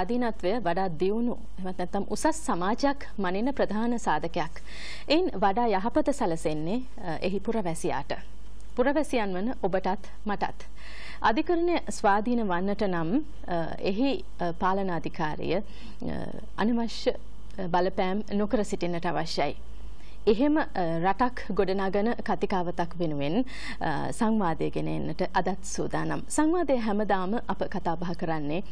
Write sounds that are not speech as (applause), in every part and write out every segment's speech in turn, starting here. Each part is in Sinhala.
අධීනත්වය වඩා දියුණු එවත් නැත්නම් උසස් සමාජයක් මනින ප්‍රධාන සාධකයක්. එයින් වඩා යහපත සැලසෙන්නේ එහි පුරවැසියාට. පුරවැසියන් වන ඔබටත් මටත්. අධිකරණය ස්වාධීන වන්නට නම් එහි පාලනාධිකාරිය අනවශ්‍ය බලපෑම් නොකර සිටින්නට අවශ්‍යයි. එහෙම රටක් ගොඩනගන කතිකාවතක් වෙනුවෙන් සංවාදය ගෙන එන්නට අදත් සූදානම්. සංවාදය හැමදාම අප කතා බහ කරන්නේ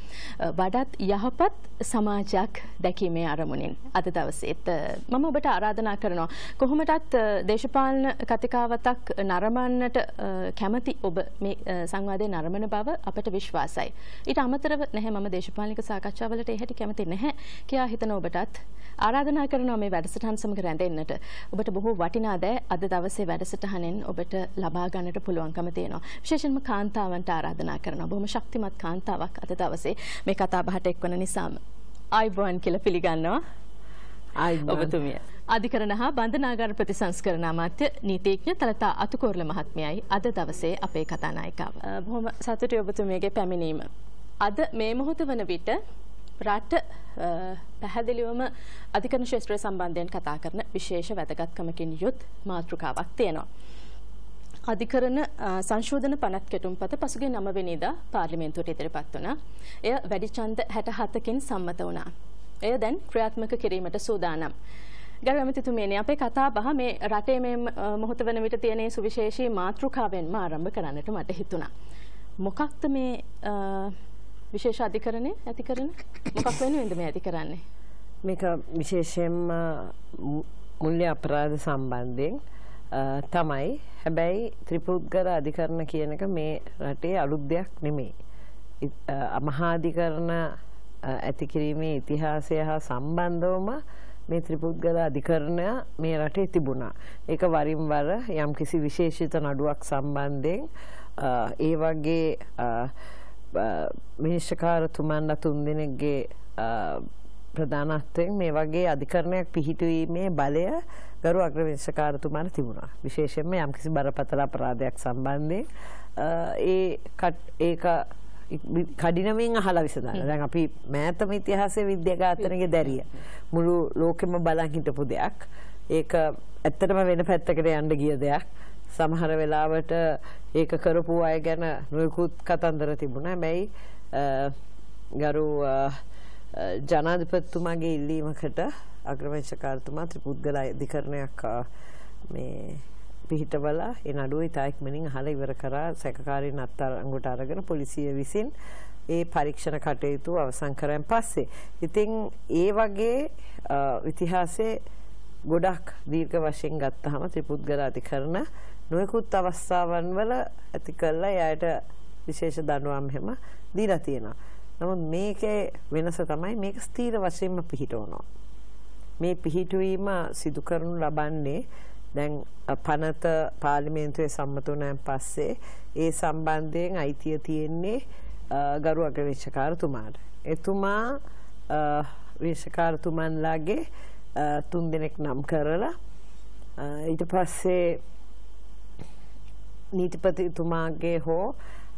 වඩාත් යහපත් සමාජයක් දැකීමේ අරමුණින්. අද දවසේත් මම ඔබට ආරාධනා කරනවා කොහොමටත් දේශපාලන කතිකාවතක් නරඹන්නට කැමති ඔබ මේ සංවාදයේ නරඹන බව අපට විශ්වාසයි. ඊට අමතරව නැහැ මම දේශපාලනික සාකච්ඡාවලට එහෙට කැමති නැහැ කියා හිතන ඔබටත් ආරාධනා කරනවා මේ වැඩසටහන් සමග රැඳෙන්නට. ඔබට බොහෝ වටිනා දෑ අද දවසේ වැඩසටහනෙන් ඔබට ලබා ගන්නට පුළුවන්කම තියෙනවා. විශේෂයෙන්ම කාන්තාවන්ට ආරාධනා කරනවා. බොහොම ශක්තිමත් කාන්තාවක් අද දවසේ මේ කතා බහට එක්වන නිසාම ආයිබෝන් කියලා පිළිගන්නවා. ඔබතුමිය. අධිකරණ හා බන්ධනාගාර ප්‍රතිසංස්කරණ අමාත්‍ය නීතිඥ තලතා අතුකෝරළ මහත්මයයි අද දවසේ අපේ කතානායිකාව. බොහොම සතුටුයි ඔබතුමියගේ පැමිණීම. අද මේ මොහොත වන විට රට පැහැදිලිවම අධිකරණ ශේත්‍රය සම්බන්ධයෙන් කතා කරන විශේෂ වැදගත්කමකින් යුත් මාතෘකාවක් තියෙනවා. අධිකරණ සංශෝධන පනත් කෙටුම්පත පසුගිය 9 වෙනිදා පාර්ලිමේන්තුවට ඉදිරිපත් වුණා. එය වැඩි ඡන්ද 67කින් සම්මත වුණා. එය දැන් ක්‍රියාත්මක කිරීමට සූදානම්. ගරු ඇමතිතුමියනි අපේ කතා බහ මේ රටේ මේ මොහොත වන විට තියෙන සුවිශේෂී මාතෘකාවෙන්ම ආරම්භ කරන්නට මට හිතුණා. මොකක්ද මේ විශේෂ අධිකරණය ඇති කරන මොකක් වෙනුවෙන්ද මේ ඇති කරන්නේ? මේක විශේෂයෙන්ම මුල්‍ය අපරාධ සම්බන්ධයෙන් තමයි. හැබැයි ත්‍රිපුද්ගල අධිකරණ කියන එක මේ රටේ අලුත් දෙයක් නෙමෙයි. මහාධිකරණ ඇති කිරීමේ ඉතිහාසය හා සම්බන්ධවම මේ ත්‍රිපුද්ගල අධිකරණය මේ රටේ තිබුණා. ඒක වරින් වර යම්කිසි විශේෂිත නඩුවක් සම්බන්ධයෙන් ඒ වගේ විනිශ්චකාරතුමන්ලා තුන් දෙනෙක්ගේ ප්‍රධානත්වයෙන් මේ වගේ අධිකරණයක් පිහිටුවීමේ බලය ගරු අග්‍රවිනිශ්චකාරතුමාට තිබුණා. විශේෂයෙන්ම යම්කිසි බරපතල අපරාධයක් සම්බන්ධයෙන් ඒ ඒක කඩිනමින් අහලා විසඳන්න. දැන් අපි මෑතම ඉතිහාසයේ විද්‍යාඝාතනයේ දැරිය. මුළු ලෝකෙම බලන් හිටපු දෙයක්. ඒක ඇත්තටම වෙන පැත්තකට යන්න ගිය දෙයක්. සමහර වෙලාවට ඒක කරපු අය ගැන නොයෙකුත් කතන්දර තිබුණා. හැබැයි ගරු ජනාධිපතිතුමාගේ ඉල්ලීමකට අග්‍රවංශකාරතුමා ත්‍රිපුද්ගල අධිකරණයක් මේ පිහිටවලා ඒ නඩුව ඉතා ඉක්මනින් අහලා ඉවර කරා සැකකාරීන් අත්අඩංගුවට අරගෙන පොලිසිය විසින් ඒ පරීක්ෂණ කටයුතු අවසන් කරන් පස්සේ ඉතින් ඒ වගේ ඉතිහාසයේ ගොඩක් දීර්ඝ වශයෙන් ගත්තාම ත්‍රිපුද්ගල අධිකරණ නොයෙකුත් අවස්ථාවන් වල ඇති කළා එයාට විශේෂ දඬුවම් හැම දීලා තියෙනවා. නමුත් මේකේ වෙනස තමයි මේක ස්ථීර වශයෙන්ම පිහිටවනවා. මේ පිහිටුවීම සිදු කරනු ලබන්නේ දැන් පනත පාර්ලිමේන්තුවේ සම්මත වුණාන් පස්සේ ඒ සම්බන්ධයෙන් අයිතිය තියෙන්නේ ගරු අග්‍රවේශකාරතුමාට. එතුමා විශේෂකාරතුමන්ලාගේ තුන් දෙනෙක් නම් කරලා ඊට පස්සේ නීතිපතිතුමාගේ හෝ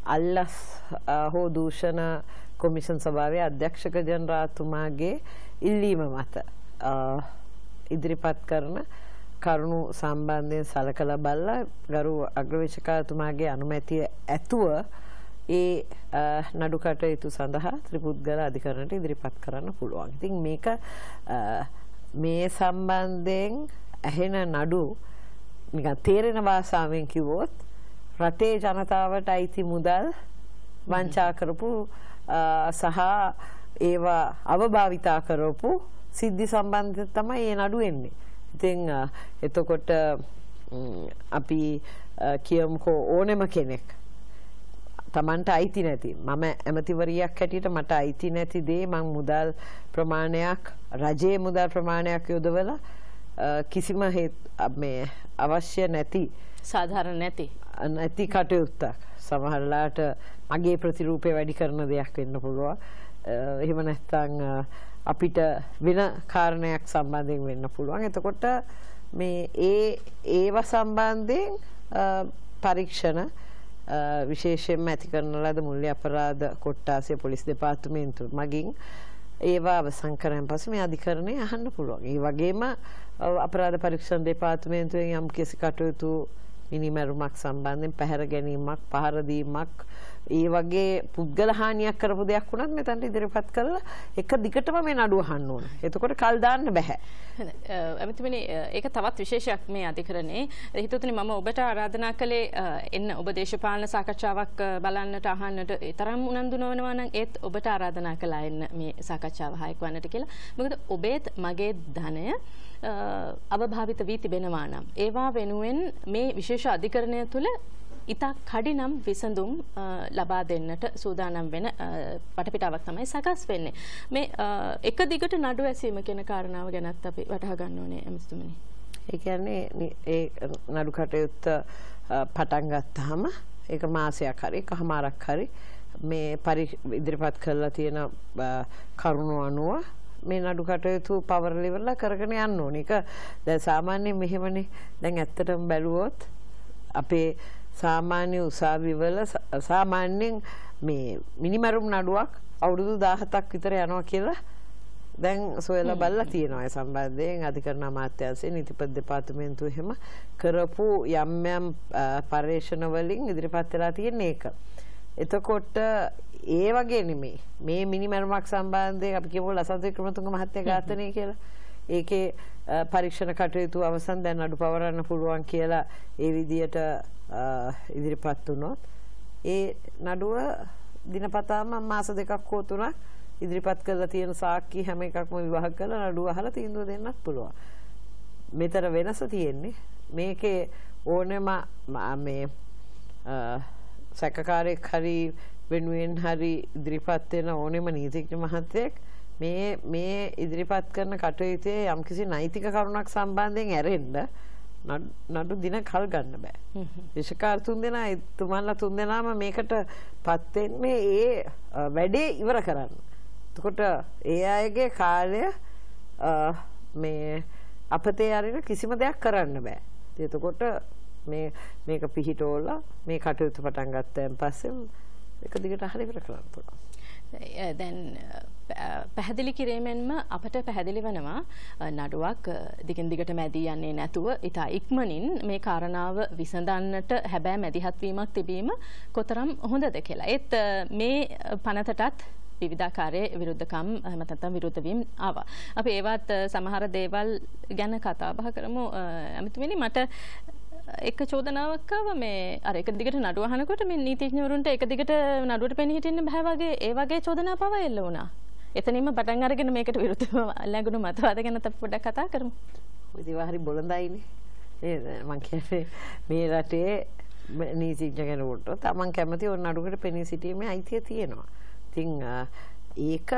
අල්ලස් හෝ දූෂණ කොමිෂන් සභාවේ අධ්‍යක්ෂක ජනරාතුමාගේ ඉල්ලීම මත ඉදිරිපත් කරන කරුණු සම්බන්ධයෙන් සලකලා බලලා ගරු අග්‍රවේශකාරතුමාගේ අනුමැතිය ඇතුව ඒ නඩු කටයුතු සඳහා ත්‍රිපුද්ගල අධිකරණයට ඉදිරිපත් කරන්න පුළුවන්. ඉතින් මේක මේ සම්බන්ධයෙන් ඇහෙන නඩු නිකන් තේරෙන භාෂාවෙන් කිව්වොත් රටේ ජනතාවට අයිති මුදල් වංචා කරපු සහ ඒවා අවභාවිතා කරපු සිද්ධි සම්බන්ධ තමයි මේ නඩු එන්නේ. ඉතින් එතකොට අපි කියමුකෝ ඕනෙම කෙනෙක් Tamanට අයිති නැති මම ඇමතිවරියක් හැටියට මට අයිති නැති දේ මං මුදල් ප්‍රමාණයක් රජයේ මුදල් ප්‍රමාණයක් යොදවලා කිසිම මේ අවශ්‍ය නැති සාධාරණ නැති නැති කටයුත්තක් සමහරලාට මගේ ප්‍රතිරූපය වැඩි කරන දෙයක් වෙන්න පුළුවන්. එහෙම නැත්නම් අපිට වෙන කාරණයක් සම්බන්ධයෙන් වෙන්න පුළුවන්. එතකොට මේ ඒ ඒව සම්බන්ධයෙන් පරීක්ෂණ විශේෂයෙන්ම ඇති කරන ලද මුල්‍ය අපරාධ කොට්ටාසය පොලිස් දෙපාර්තමේන්තුව මගින් ඒවා අවසන් කරන් පස්සේ මේ අධිකරණය අහන්න පුළුවන්. ඒ වගේම අපරාධ පරීක්ෂණ දෙපාර්තමේන්තුවෙන් යම් කිසි කටයුතු මිනිමැරුමක් සම්බන්ධයෙන් පැහැර ගැනීමක් පහර දීමක් ඒ වගේ පුද්ගල හානියක් කරපු දෙයක් වුණත් මෙතනට ඉදිරිපත් කරලා එක දිගටම මේ නඩුව අහන්න ඕන. එතකොට කල් දාන්න බෑ. ඇමතිමනි ඒක තවත් විශේෂයක් මේ අධිකරණේ. හිතුතුනි මම ඔබට ආරාධනා කළේ එන්න ඔබ දේශපාලන සාකච්ඡාවක් බලන්නට අහන්නට තරම් උනන්දු නොවනවා නම් ඒත් ඔබට ආරාධනා කළා එන්න මේ සාකච්ඡාව හායක වන්නට කියලා. මොකද ඔබේත් මගේ ධනය අවභාවිත වී තිබෙනවා නම් ඒවා වෙනුවෙන් මේ විශේෂ අධිකරණය තුළ ඉතා කඩිනම් විසඳුම් ලබා දෙන්නට සූදානම් වෙන වටපිටාවක් තමයි සකස් වෙන්නේ. මේ එක දිගට නඩු ඇසීම කියන කාරණාව ගැනත් අපි වටහා ගන්න ඕනේ ඇමතුමනි. ඒ කියන්නේ ඒ නඩු කටයුත්ත පටන් ගත්තාම ඒක මාසයක් හරි එකහමාරක් හරි මේ පරි ඉදිරිපත් කරලා තියෙන කරුණු අනුව මේ නඩු කටයුතු පවරලිවලා කරගෙන යන්න ඕන. එක දැන් සාමාන්‍යයෙන් මෙහෙමනේ. දැන් ඇත්තටම බැලුවොත් අපේ සාමාන්‍ය උසාවිවල සාමාන්‍යයෙන් මේ මිනිමරුම් නඩුවක් අවුරුදු 17ක් විතර යනවා කියලා දැන් සොයලා බලලා තියෙනවා. සම්බන්ධයෙන් අධිකරණ අමාත්‍යාංශයේ නීතිපති දෙපාර්තමේන්තුව එහෙම කරපු යම් යම් පර්යේෂණ වලින් ඉදිරිපත් වෙලා තියෙන එක. එතකොට ඒ වගේ නෙමෙයි. මේ මිනිමරුමක් සම්බන්ධයෙන් අපි කියමු ලසන්ත වික්‍රමතුංග මහත්තයා ඝාතනය කියලා. ඒකේ පරීක්ෂණ කටයුතු අවසන් දැන් අඩු පවරන්න පුළුවන් කියලා ඒ විදියට ඉදිරිපත් වුණොත් ඒ නඩුව දිනපතාම මාස දෙකක් හෝ තුනක් ඉදිරිපත් කරලා තියෙන සාක්කි හැම එකක්ම විවාහ කරලා නඩුව අහලා තීන්දුව දෙන්නත් පුළුවන්. මෙතර වෙනස තියෙන්නේ මේකේ ඕනෙම මේ සැකකාරයෙක් හරි වෙනුවෙන් හරි ඉදිරිපත් වෙන ඕනෙම නීතිඥ මහත්තයෙක් මේ මේ ඉදිරිපත් කරන කටයුත්තේ යම්කිසි නෛතික කරුණක් සම්බන්ධයෙන් ඇරෙන්න නඩු දින කල් ගන්න බෑ. විශකාර තුන් දෙනා තුමන්ලා තුන් දෙනාම මේකට පත් වෙන්නේ ඒ වැඩේ ඉවර කරන්න. එතකොට ඒ අයගේ කාලය මේ අපතේ අරින කිසිම දෙයක් කරන්න බෑ. එතකොට මේ මේක පිහිටෝලා මේ කටයුතු පටන් ගත්තයින් පස්සේ එක දිගට හරි ඉවර කරන්න පුළුවන්. දැන් පැහැදිලි කිරීමෙන්ම අපට පැහැදිලි වනවා නඩුවක් දිගින් දිගට මැදී යන්නේ නැතුව ඉතා ඉක්මනින් මේ කාරණාව විසඳන්නට හැබෑ මැදිහත්වීමක් තිබීම කොතරම් හොඳද කියලා. ඒත් මේ පනතටත් විවිධාකාරයේ විරුද්ධකම් එහෙම නැත්නම් විරුද්ධවීම් ආවා. අපි ඒවත් සමහර දේවල් ගැන කතා බහ කරමු. අමිතුමිනි මට එක චෝදනාවක් ආවා මේ අර එක දිගට නඩුව අහනකොට මේ නීතිඥවරුන්ට එක දිගට නඩුවට පෙනී හිටින්න බෑ වගේ ඒ වගේ චෝදනා පවා එල්ල වුණා. එතනින්ම පටන් අරගෙන මේකට විරුද්ධව ලැබුණු මතවාද ගැන අපි පොඩ්ඩක් කතා කරමු. ඉතින් හරි බොළඳයිනේ. නේද? මං කියන්නේ මේ රටේ නීතිඥ කෙනෙකුට තමන් කැමති ඕන නඩුවකට පෙනී සිටීමේ අයිතිය තියෙනවා. ඉතින් ඒක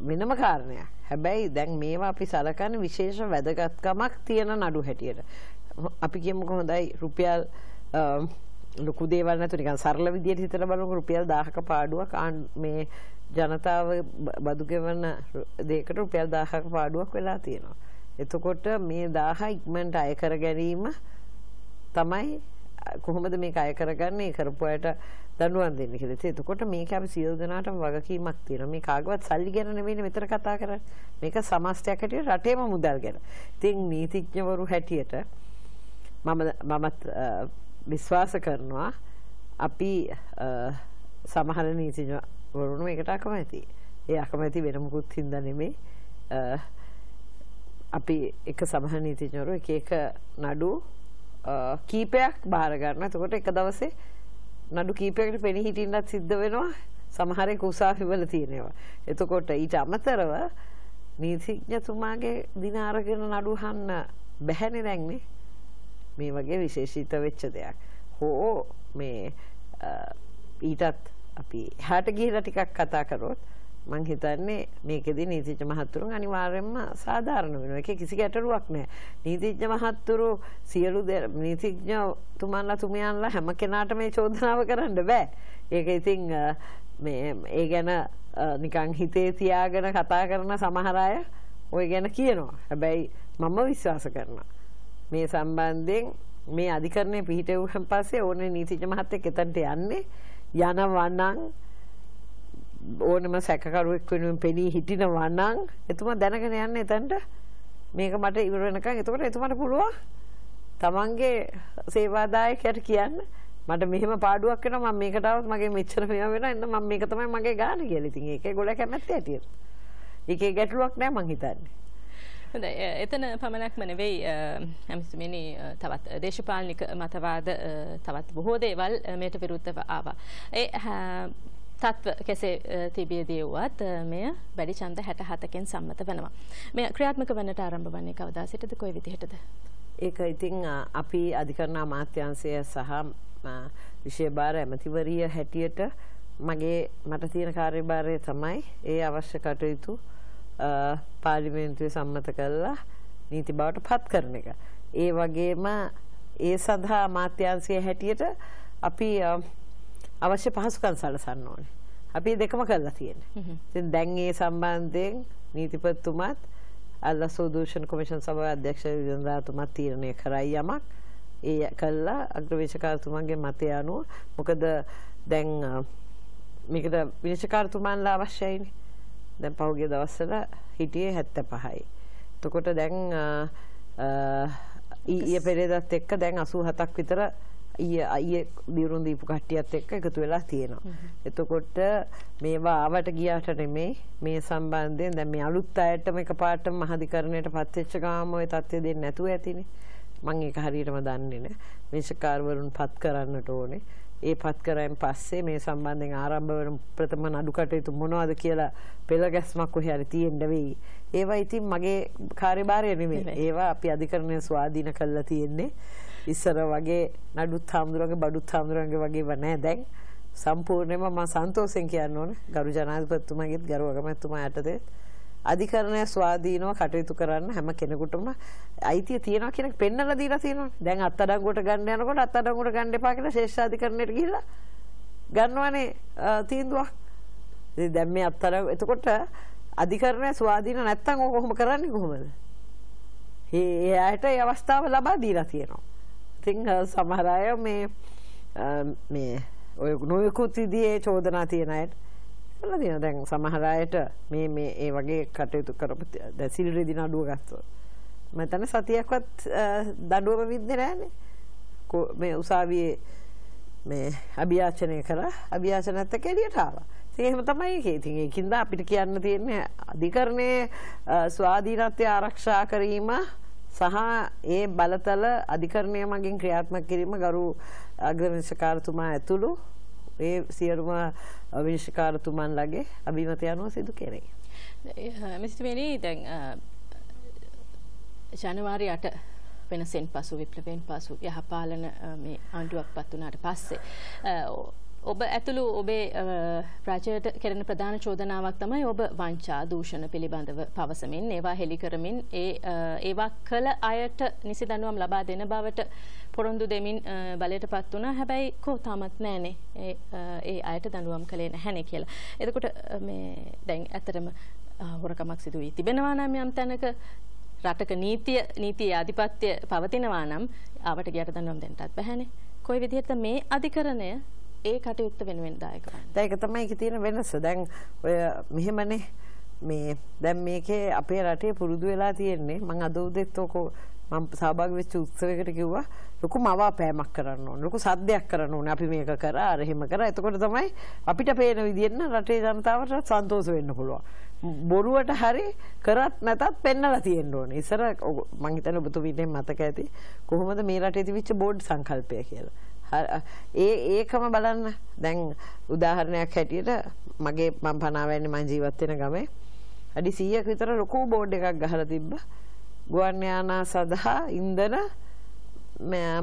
වෙනම කාරණයක්. හැබැයි දැන් මේවා අපි සලකන්නේ විශේෂ වැදගත්කමක් තියෙන නඩු හැටියට. අපි කියමුකෝ හොඳයි රුපියල් ලොකු දේවල් නැතු නිකන් සරල විදියට හිතලා බලනකොට රුපියල් 1000ක පාඩුවක් මේ ජනතාව බදු ගෙවන දෙයකට රුපියල් 1000ක පාඩුවක් වෙලා තියෙනවා. එතකොට මේ 1000 ඉක්මනට අය කර ගැනීම තමයි කොහොමද මේක අය කරගන්නේ කරපු අයට දඬුවම් දෙන්න කියලා. ඉතින් එතකොට මේක අපි සියලු දෙනාටම වගකීමක් තියෙනවා. මේ කාගවත් සල්ලි ගැන නෙවෙයි මෙතන කතා කරන්නේ. මේක සමස්තයක් හැටියට රටේම මුදල් ගැන. ඉතින් නීතිඥවරු හැටියට මම මමත් විශ්වාස කරනවා අපි සමහර නීතිඥවරුන් මේකට අකමැති. ඒ අකමැති වෙන මුකුත් හින්දා නෙමෙයි. අපි එක සමහර නීතිඥවරු එක එක නඩු කීපයක් බාර ගන්න. එතකොට එක දවසේ නඩු කීපයකට පෙනී හිටින්නත් සිද්ධ වෙනවා. සමහරෙක් උසාවිවල තියෙනවා. එතකොට ඊට අමතරව නීතිඥතුමාගේ දින අරගෙන නඩු අහන්න බැහැනේ දැන්නේ. මේ වගේ විශේෂිත වෙච්ච දෙයක්. හෝ මේ ඊටත් අපි හාට ගිහිලා ටිකක් කතා කරොත් මං හිතන්නේ මේකෙදි නීතිඥ මහත්තුරුන් අනිවාර්යයෙන්ම සාධාරණ වෙනවා. ඒකේ කිසි ගැටලුවක් නැහැ. නීතිඥ මහත්තුරු සියලු නීතිඥ තුමන්ලා තුමියන්ලා හැම කෙනාට මේ චෝදනාව කරන්න බෑ. ඒක ඉතින් මේ ඒ ගැන නිකන් හිතේ තියාගෙන කතා කරන සමහර අය ওই ගැන කියනවා. හැබැයි මම විශ්වාස කරනවා. මේ සම්බන්ධයෙන් මේ අධිකරණය පිහිටවුවන් පස්සේ ඕනේ නීතිඥ මහත්තයෙක් එතනට යන්නේ යනවා නම් ඕනම සැකකරුවෙක් වෙනුවෙන් පෙනී හිටිනවා නම් එතුමා දැනගෙන යන්න එතනට මේක මට ඉවර වෙනකන් එතකොට එතුමාට පුළුවන් තමන්ගේ සේවාදායකයට කියන්න මට මෙහෙම පාඩුවක් වෙනවා මම මේකට આવත් මගේ මෙච්චර මේවා වෙනවා එන්න මම මේක තමයි මගේ ගාන කියලා. ඉතින් ඒකේ ගොඩ කැමැත්ත ඇටියෙ. ඒකේ ගැටලුවක් නෑ මං හිතන්නේ. හොඳයි එතන පමණක්ම නෙවෙයි ඇමතුමිනි තවත් දේශපාලනික මතවාද තවත් බොහෝ දේවල් මේට විරුද්ධව ආවා. ඒ තත්ව කෙසේ තිබියදී වුවත් මෙය වැඩි ඡන්ද 67කින් සම්මත වෙනවා. මෙය ක්‍රියාත්මක වන්නට ආරම්භ වන්නේ කවදා සිටද කොයි විදිහටද? ඒක ඉතින් අපි අධිකරණ අමාත්‍යාංශය සහ විෂය භාර ඇමතිවරිය හැටියට මගේ මට තියෙන කාර්යභාරය තමයි ඒ අවශ්‍ය කටයුතු පාර්ලිමේන්තුවේ සම්මත කළා නීති බවට පත් කරන එක. ඒ වගේම ඒ සඳහා අමාත්‍යාංශය හැටියට අපි අවශ්‍ය පහසුකම් සලසන්න ඕනේ. අපි දෙකම කරලා තියෙන්නේ. ඉතින් දැන් ඒ සම්බන්ධයෙන් නීතිපතිතුමත් අල්ලසෝ දූෂණ කොමිෂන් සභාවේ අධ්‍යක්ෂ විජේන්ද්‍රාතුමත් තීරණය කරයි යමක්. ඒ කළා අග්‍රවේශකාරතුමන්ගේ මතය අනුව මොකද දැන් මේකට විනිශ්චයකාරතුමන්ලා අවශ්‍යයිනේ. දැන් පහුගිය දවස්වල හිටියේ 75යි. එතකොට දැන් ඊයේ පෙරේදත් එක්ක දැන් 87ක් විතර ඊයේ ඊයේ දිරුන් දීපු කට්ටියත් එක්ක එකතු වෙලා තියෙනවා. එතකොට මේවා ආවට ගියාට නෙමෙයි මේ සම්බන්ධයෙන් දැන් මේ අලුත් අයටම එකපාරටම මහධිකරණයට පත්වෙච්ච ගාම ওই தත්ත්වය දෙන්නේ නැතුව ඇතිනේ. මං ඒක හරියටම දන්නේ නැහැ. මේෂකාරවරුන් පත් කරන්නට ඕනේ. ඒ පත් කරයින් පස්සේ මේ සම්බන්ධයෙන් ආරම්භ වෙන ප්‍රථම නඩු කටයුතු මොනවද කියලා පෙළ ගැස්මක් කොහේ හරි තියෙන්න වෙයි. ඒවා ඉතින් මගේ කාර්යභාරය නෙමෙයි. ඒවා අපි අධිකරණය ස්වාධීන කරලා තියෙන්නේ. ඉස්සර වගේ නඩුත් හාමුදුරන්ගේ බඩුත් හාමුදුරන්ගේ වගේව නැහැ දැන් සම්පූර්ණයෙන්ම මම සන්තෝෂෙන් කියන්න ඕනේ ගරු ජනාධිපතිතුමාගේත් ගරු අගමැතිතුමා යටතේ අධිකරණය ස්වාධීනව කටයුතු කරන්න හැම කෙනෙකුටම අයිතිය තියෙනවා කියන එක පෙන්වලා දීලා තියෙනවා. දැන් අත්අඩංගුවට ගන්න යනකොට අත්අඩංගුවට ගන්න එපා කියලා ශේෂ්ඨාධිකරණයට ගිහිල්ලා ගන්නවනේ තීන්දුවක්. ඉතින් දැන් මේ අත්අඩංගු එතකොට අධිකරණය ස්වාධීන නැත්තම් ඔක කොහොම කරන්නේ කොහොමද? ඒ අයට ඒ අවස්ථාව ලබා දීලා තියෙනවා. ඉතින් සමහර අය මේ මේ ඔය නොයෙකුත් විදිහේ චෝදනා තියන අයට කළා තියෙනවා. දැන් සමහර අයට මේ මේ ඒ වගේ කටයුතු කරපු දැන් සිල් රෙදි නඩුව ගත්තොත් මම හිතන්නේ සතියක්වත් දඬුවම විද්දේ නැහනේ. මේ උසාවියේ මේ අභියාචනය කරා අභියාචනත් එක්ක එළියට ආවා. ඉතින් එහෙම තමයි ඒකේ. ඉතින් ඒකින්ද අපිට කියන්න තියෙන්නේ අධිකරණයේ ස්වාධීනත්වය ආරක්ෂා කිරීම සහ ඒ බලතල අධිකරණය මගින් ක්‍රියාත්මක කිරීම ගරු අග්‍රවිනිශ්චකාරතුමා ඇතුළු ඒ සියලුම විනිශ්චකාරතුමන්ලගේ අභිමතය අනුව සිදු කෙරේ. මිස්ටමනි දැන් ජනවාරි 8 වෙනසෙන් පසු විප්ලවයෙන් පසු යහපාලන මේ ආණ්ඩුවක් පත් වුණාට පස්සේ ඔබ ඇතුළු ඔබේ රජයට කෙරෙන ප්‍රධාන චෝදනාවක් තමයි ඔබ වංචා දූෂණ පිළිබඳව පවසමින් ඒවා හෙළි කරමින් ඒ ඒවා කළ අයට නිසි දඬුවම් ලබා දෙන බවට පොරොන්දු දෙමින් බලයට පත් වුණා. හැබැයි කෝ තාමත් නෑනේ. ඒ ඒ අයට දඬුවම් කළේ නැහැනේ කියලා. එතකොට මේ දැන් ඇත්තටම හොරකමක් සිදු වී තිබෙනවා නම් යම් තැනක රටක නීතිය නීතියේ ආධිපත්‍ය පවතිනවා නම් ආවට ගියට දඬුවම් දෙන්නටත් බැහැනේ. කොයි විදිහට මේ අධිකරණය ඒ කටයුත්ත වෙනුවෙන් දායක වන්නේ. දැන් ඒක තමයි ඒකේ තියෙන වෙනස. දැන් ඔය මෙහෙමනේ මේ දැන් මේකේ අපේ රටේ පුරුදු වෙලා තියෙන්නේ මම අද උදේත් ඔක මම සහභාගී වෙච්ච උත්සවයකට කිව්වා ලොකු මවාපෑමක් කරන්න ඕනේ. ලොකු සද්දයක් කරන්න ඕනේ. අපි මේක කරා අර එහෙම කරා. එතකොට තමයි අපිට පේන විදිහෙන් රටේ ජනතාවට සන්තෝෂ වෙන්න පුළුවන්. බොරුවට හරි කරත් නැතත් පෙන්නලා තියෙන්න ඕනේ. ඉස්සර මං හිතන්නේ ඔබතුමීට මතක ඇති කොහොමද මේ රටේ තිබිච්ච බෝඩ් සංකල්පය කියලා. ඒ ඒකම බලන්න දැන් උදාහරණයක් හැටියට මගේ මම පනාවැන්නේ මම ජීවත් වෙන ගමේ අඩි 100ක විතර ලොකු බෝඩ් එකක් ගහලා තිබ්බා ගුවන් යානා සඳහා ඉන්ධන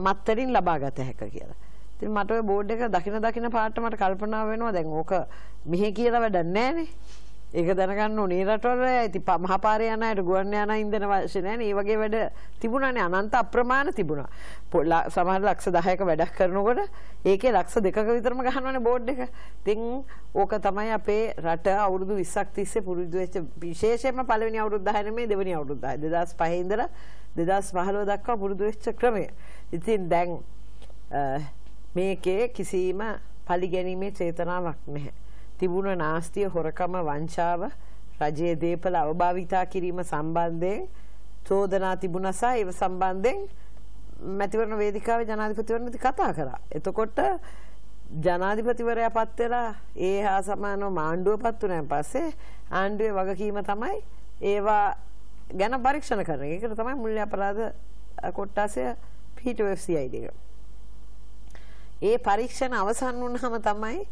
මත්තරින් ලබා ගත හැක කියලා. ඉතින් මට ওই බෝඩ් එක දකින දකින පාට මට කල්පනා වෙනවා දැන් ඕක මෙහෙ කියලා වැඩක් නැහැ නේ. ඒක දැනගන්න ඕනේ රටවල ඉතින් මහපාරේ යන අයට ගුවන් යානා ඉන්ධන අවශ්‍ය නැහැ නේ. වගේ වැඩ තිබුණානේ අනන්ත අප්‍රමාණ තිබුණා. සමහර ලක්ෂ 10ක වැඩක් කරනකොට ඒකේ ලක්ෂ දෙකක විතරම ගහනවනේ බෝඩ් එක. ඉතින් ඕක තමයි අපේ රට අවුරුදු 20ක් තිස්සේ පුරුදු වෙච්ච විශේෂයෙන්ම පළවෙනි අවුරුදු 10 නෙමෙයි දෙවෙනි අවුරුදු 10. 2005 ඉඳලා 2015 දක්වා පුරුදු වෙච්ච ක්‍රමය. ඉතින් දැන් මේකේ කිසිම පරිගැනීමේ චේතනාවක් නැහැ. තිබුණ නාස්තිය හොරකම වංචාව රජයේ දේපල අවභාවිතා කිරීම සම්බන්ධයෙන් චෝදනා තිබුණා සහ ඒව සම්බන්ධයෙන් මැතිවරණ වේදිකාවේ ජනාධිපතිවරණති කතා කරා. එතකොට ජනාධිපතිවරයා පත් වෙලා ඒ හා සමානව මාණ්ඩුව පත් වුණාන් පස්සේ ආණ්ඩුවේ වගකීම තමයි ඒවා ගැන පරීක්ෂණ කරන එක. ඒකට තමයි මුල්‍ය අපරාධ කොට්ටාසය පිහිටුව FCID එක. ඒ පරීක්ෂණ අවසන් වුණාම තමයි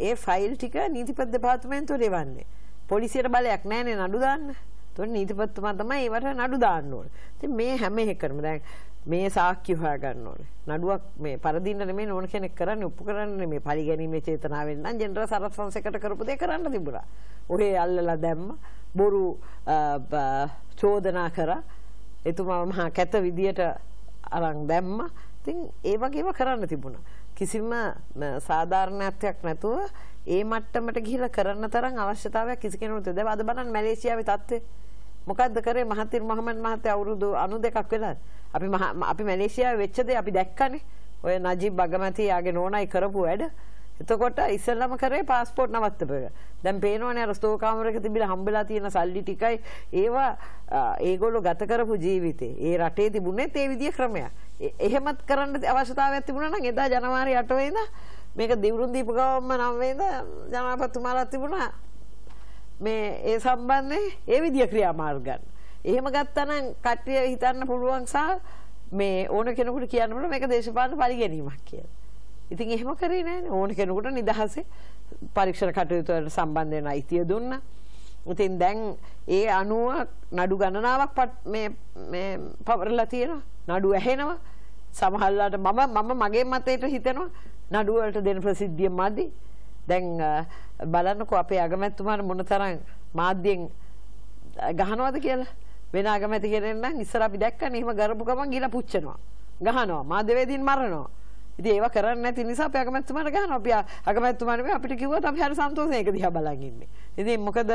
ඒ ෆයිල් ටික නීතිපති දෙපාර්තමේන්තුවට එවන්නේ. පොලිසියට බලයක් නැහැනේ නඩු දාන්න. එතකොට නීතිපතිතුමා තමයි ඒවට නඩු දාන්න ඕනේ. ඉතින් මේ හැම එකකම දැන් මේ සාක්ෂි හොයා ගන්න ඕනේ. නඩුවක් මේ පරදින්න නෙමෙයි ඕන කෙනෙක් කරන්නේ ඔප්පු කරන්නේ නෙමෙයි. පරිගැනීමේ චේතනාවෙන් නම් ජෙනරල් සරත් ෆොන්සේකට කරපු දේ කරන්න තිබුණා. ඔහේ අල්ලලා දැම්ම බොරු චෝදනා කරා. එතුමා මහා කැත විදියට අරන් දැම්මා. ඉතින් ඒ වගේම කරන්න තිබුණා. කිසිම සාධාරණත්වයක් නැතුව ඒ මට්ටමට ගිහිලා කරන්න තරම් අවශ්‍යතාවයක් කිසි කෙනෙකුට දැන් අද බලන්න මැලේසියාවේ තත්ත්වය මොකද්ද කරේ මහතිර් මොහමඩ් මහත්තයා අවුරුදු 92ක් වෙලා අපි අපි මැලේසියාවේ වෙච්ච දේ අපි දැක්කනේ ඔය නජීබ් බගමැති යාගේ නෝනයි කරපු වැඩ එතකොට ඉස්සෙල්ලම කරේ પાස්පෝර්ට් නවත්තපෙක. දැන් පේනවනේ අර ස්ටෝ කාමරයක තිබිලා හම්බෙලා තියෙන සල්ලි ටිකයි ඒවා ඒගොල්ලෝ ගත කරපු ජීවිතේ. ඒ රටේ තිබුණේ ඒ විදිය ක්‍රමයක්. එහෙමත් කරන්න අවශ්‍යතාවයක් තිබුණා නම් එදා ජනවාරි 8 වෙනිදා මේක දිවුරුන් දීප ගවම්ම 9 වෙනිදා ජනාධිපතිතුමාලා තිබුණා මේ ඒ සම්බන්ධයෙන් ඒ විදිය ක්‍රියාමාර්ග ගන්න. එහෙම ගත්තනම් කට්ටිය හිතන්න පුළුවන් සහ මේ ඕන කෙනෙකුට කියන්න පුළුවන් මේක දේශපාලන පරිගැනීමක් කියලා. ඉතින් එහෙම කරේ නෑනේ ඕන කෙනෙකුට නිදහසේ පරීක්ෂණ කටයුතු වලට සම්බන්ධ වෙන අයිතිය දුන්නා. ඉතින් දැන් ඒ අනුව නඩු ගණනාවක් මේ මේ පවරලා තියෙනවා. නඩු ඇහෙනවා. සමහරවිට මම මම මගේ මතයට හිතෙනවා නඩු වලට දෙන ප්‍රසිද්ධිය මදි. දැන් බලන්නකෝ අපේ අගමැතිතුමාට මොනතරම් මාධ්‍යෙන් ගහනවද කියලා. වෙන අගමැති කෙනෙක් නම් ඉස්සර අපි දැක්කනේ එහෙම ගරපු ගමන් ගිහලා පුච්චනවා. ගහනවා. මාධ්‍යවේදීන් මරනවා. ඉතින් ඒව කරන්නේ නැති නිසා අපි අගමැතිතුමාට ගහනවා. අපි අගමැතිතුමා නෙමෙයි අපිට කිව්වොත් අපි හරි සන්තෝෂයෙන් ඒක දිහා බලන් ඉන්නේ. ඉතින් මොකද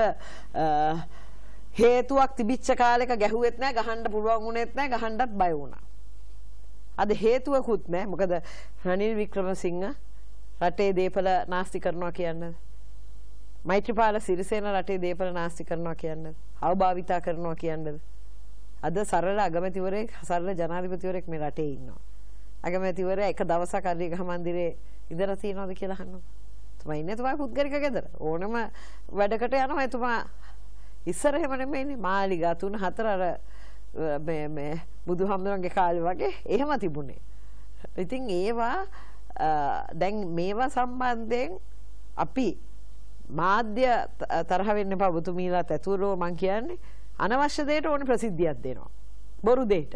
හේතුවක් තිබිච්ච කාලෙක ගැහුවෙත් නැහැ, ගහන්න පුළුවන් වුණෙත් නැහැ, ගහන්නත් බය වුණා. අද හේතුවකුත් නැහැ. මොකද රනිල් වික්‍රමසිංහ රටේ දේපල නාස්ති කරනවා කියන්නේ. මෛත්‍රීපාල සිරිසේන රටේ දේපල නාස්ති කරනවා කියන්නේ. අවභාවිතා කරනවා කියන්නේ. අද සරල අගමැතිවරයෙක් සරල ජනාධිපතිවරයෙක් මේ රටේ ඉන්නවා. අගමැතිවරයා එක දවසක් අරිගහ මන්දිරේ ඉඳලා තියනවද කියලා අහනවා. එතුමා ඉන්නේ එතුමා පුද්ගලික ගෙදර. ඕනම වැඩකට යනවා එතුමා ඉස්සර එහෙම නෙමෙයිනේ මාලිගා තුන හතර අර මේ මේ බුදුහාමුදුරන්ගේ කාලේ වගේ එහෙම තිබුණේ. ඉතින් ඒවා දැන් මේවා සම්බන්ධයෙන් අපි මාධ්‍ය තරහ වෙන්න එපා ඔබතුමීලාත් ඇතුළු මං කියන්නේ අනවශ්‍ය දෙයට ඕන ප්‍රසිද්ධියක් දෙනවා. බොරු දෙයට.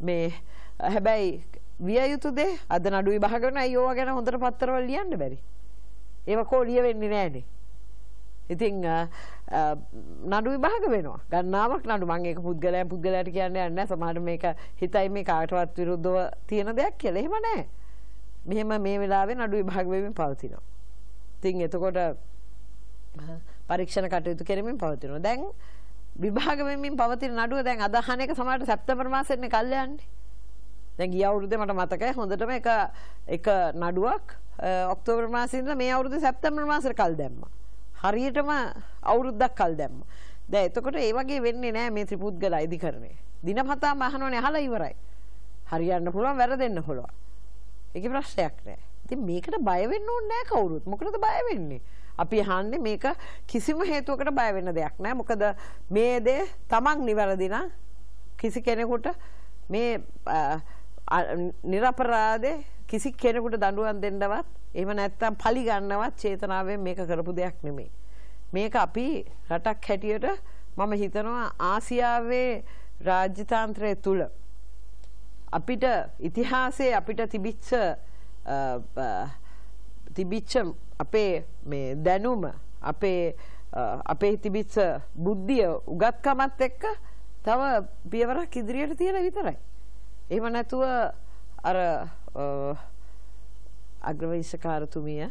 මේ හැබැයි විය යුතු දේ අද නඩු විභාග වෙන අය ඕවා ගැන හොඳට පත්තරවල ලියන්න බැරි. ඒව කෝ ලියවෙන්නේ නෑනේ. ඉතින් නඩු විභාග වෙනවා. ගන්නාවක් නඩු මම ඒක පුද්ගලයන් පුද්ගලයාට කියන්නේ නැහැ. සමහර මේක හිතයි මේ කාටවත් විරුද්ධව තියෙන දෙයක් කියලා. එහෙම නැහැ. මෙහෙම මේ වෙලාවේ නඩු විභාග වෙමින් පවතිනවා. ඉතින් එතකොට පරීක්ෂණ කටයුතු කෙරෙමින් පවතිනවා. දැන් විභාග වෙමින් පවතින නඩුව දැන් අද අහන එක සමහරට සැප්තැම්බර් මාසෙන්නේ කල් යන්නේ. දැන් ගිය අවුරුද්දේ මට මතකයි හොඳටම එක එක නඩුවක් ඔක්තෝබර් මාසයේ ඉඳලා මේ අවුරුද්දේ සැප්තැම්බර් මාසෙට කල් දැම්මා. හරියටම අවුරුද්දක් කල් දැම්මා. දැන් එතකොට ඒ වගේ වෙන්නේ නැහැ මේ ත්‍රිපුද්ගල අයිතිකරණය. දිනපතාම අහනෝනේ අහලා ඉවරයි. හරියන්න පුළුවන් වැරදෙන්න පුළුවන්. ඒකේ ප්‍රශ්නයක් නැහැ. ඉතින් මේකට බය වෙන්න ඕනේ නැහැ කවුරුත්. මොකටද බය වෙන්නේ? අපි අහන්නේ මේක කිසිම හේතුවකට බය වෙන්න දෙයක් නැහැ. මොකද මේ දේ තමන් නිවැරදි නම් කිසි කෙනෙකුට මේ නිරපරාධේ කිසි කෙනෙකුට දඬුවම් දෙන්නවත් එහෙම නැත්නම් පලි ගන්නවත් චේතනාවෙන් මේක කරපු දෙයක් නෙමෙයි. මේක අපි රටක් හැටියට මම හිතනවා ආසියාවේ රාජ්‍යතාන්ත්‍රය තුල අපිට ඉතිහාසයේ අපිට තිබිච්ච තිබිච්ච අපේ මේ දැනුම අපේ අපේ තිබිච්ච බුද්ධිය උගත්කමත් එක්ක තව පියවරක් ඉදිරියට තියලා විතරයි. එහෙම නැතුව අර අග්‍රවංශකාරතුමිය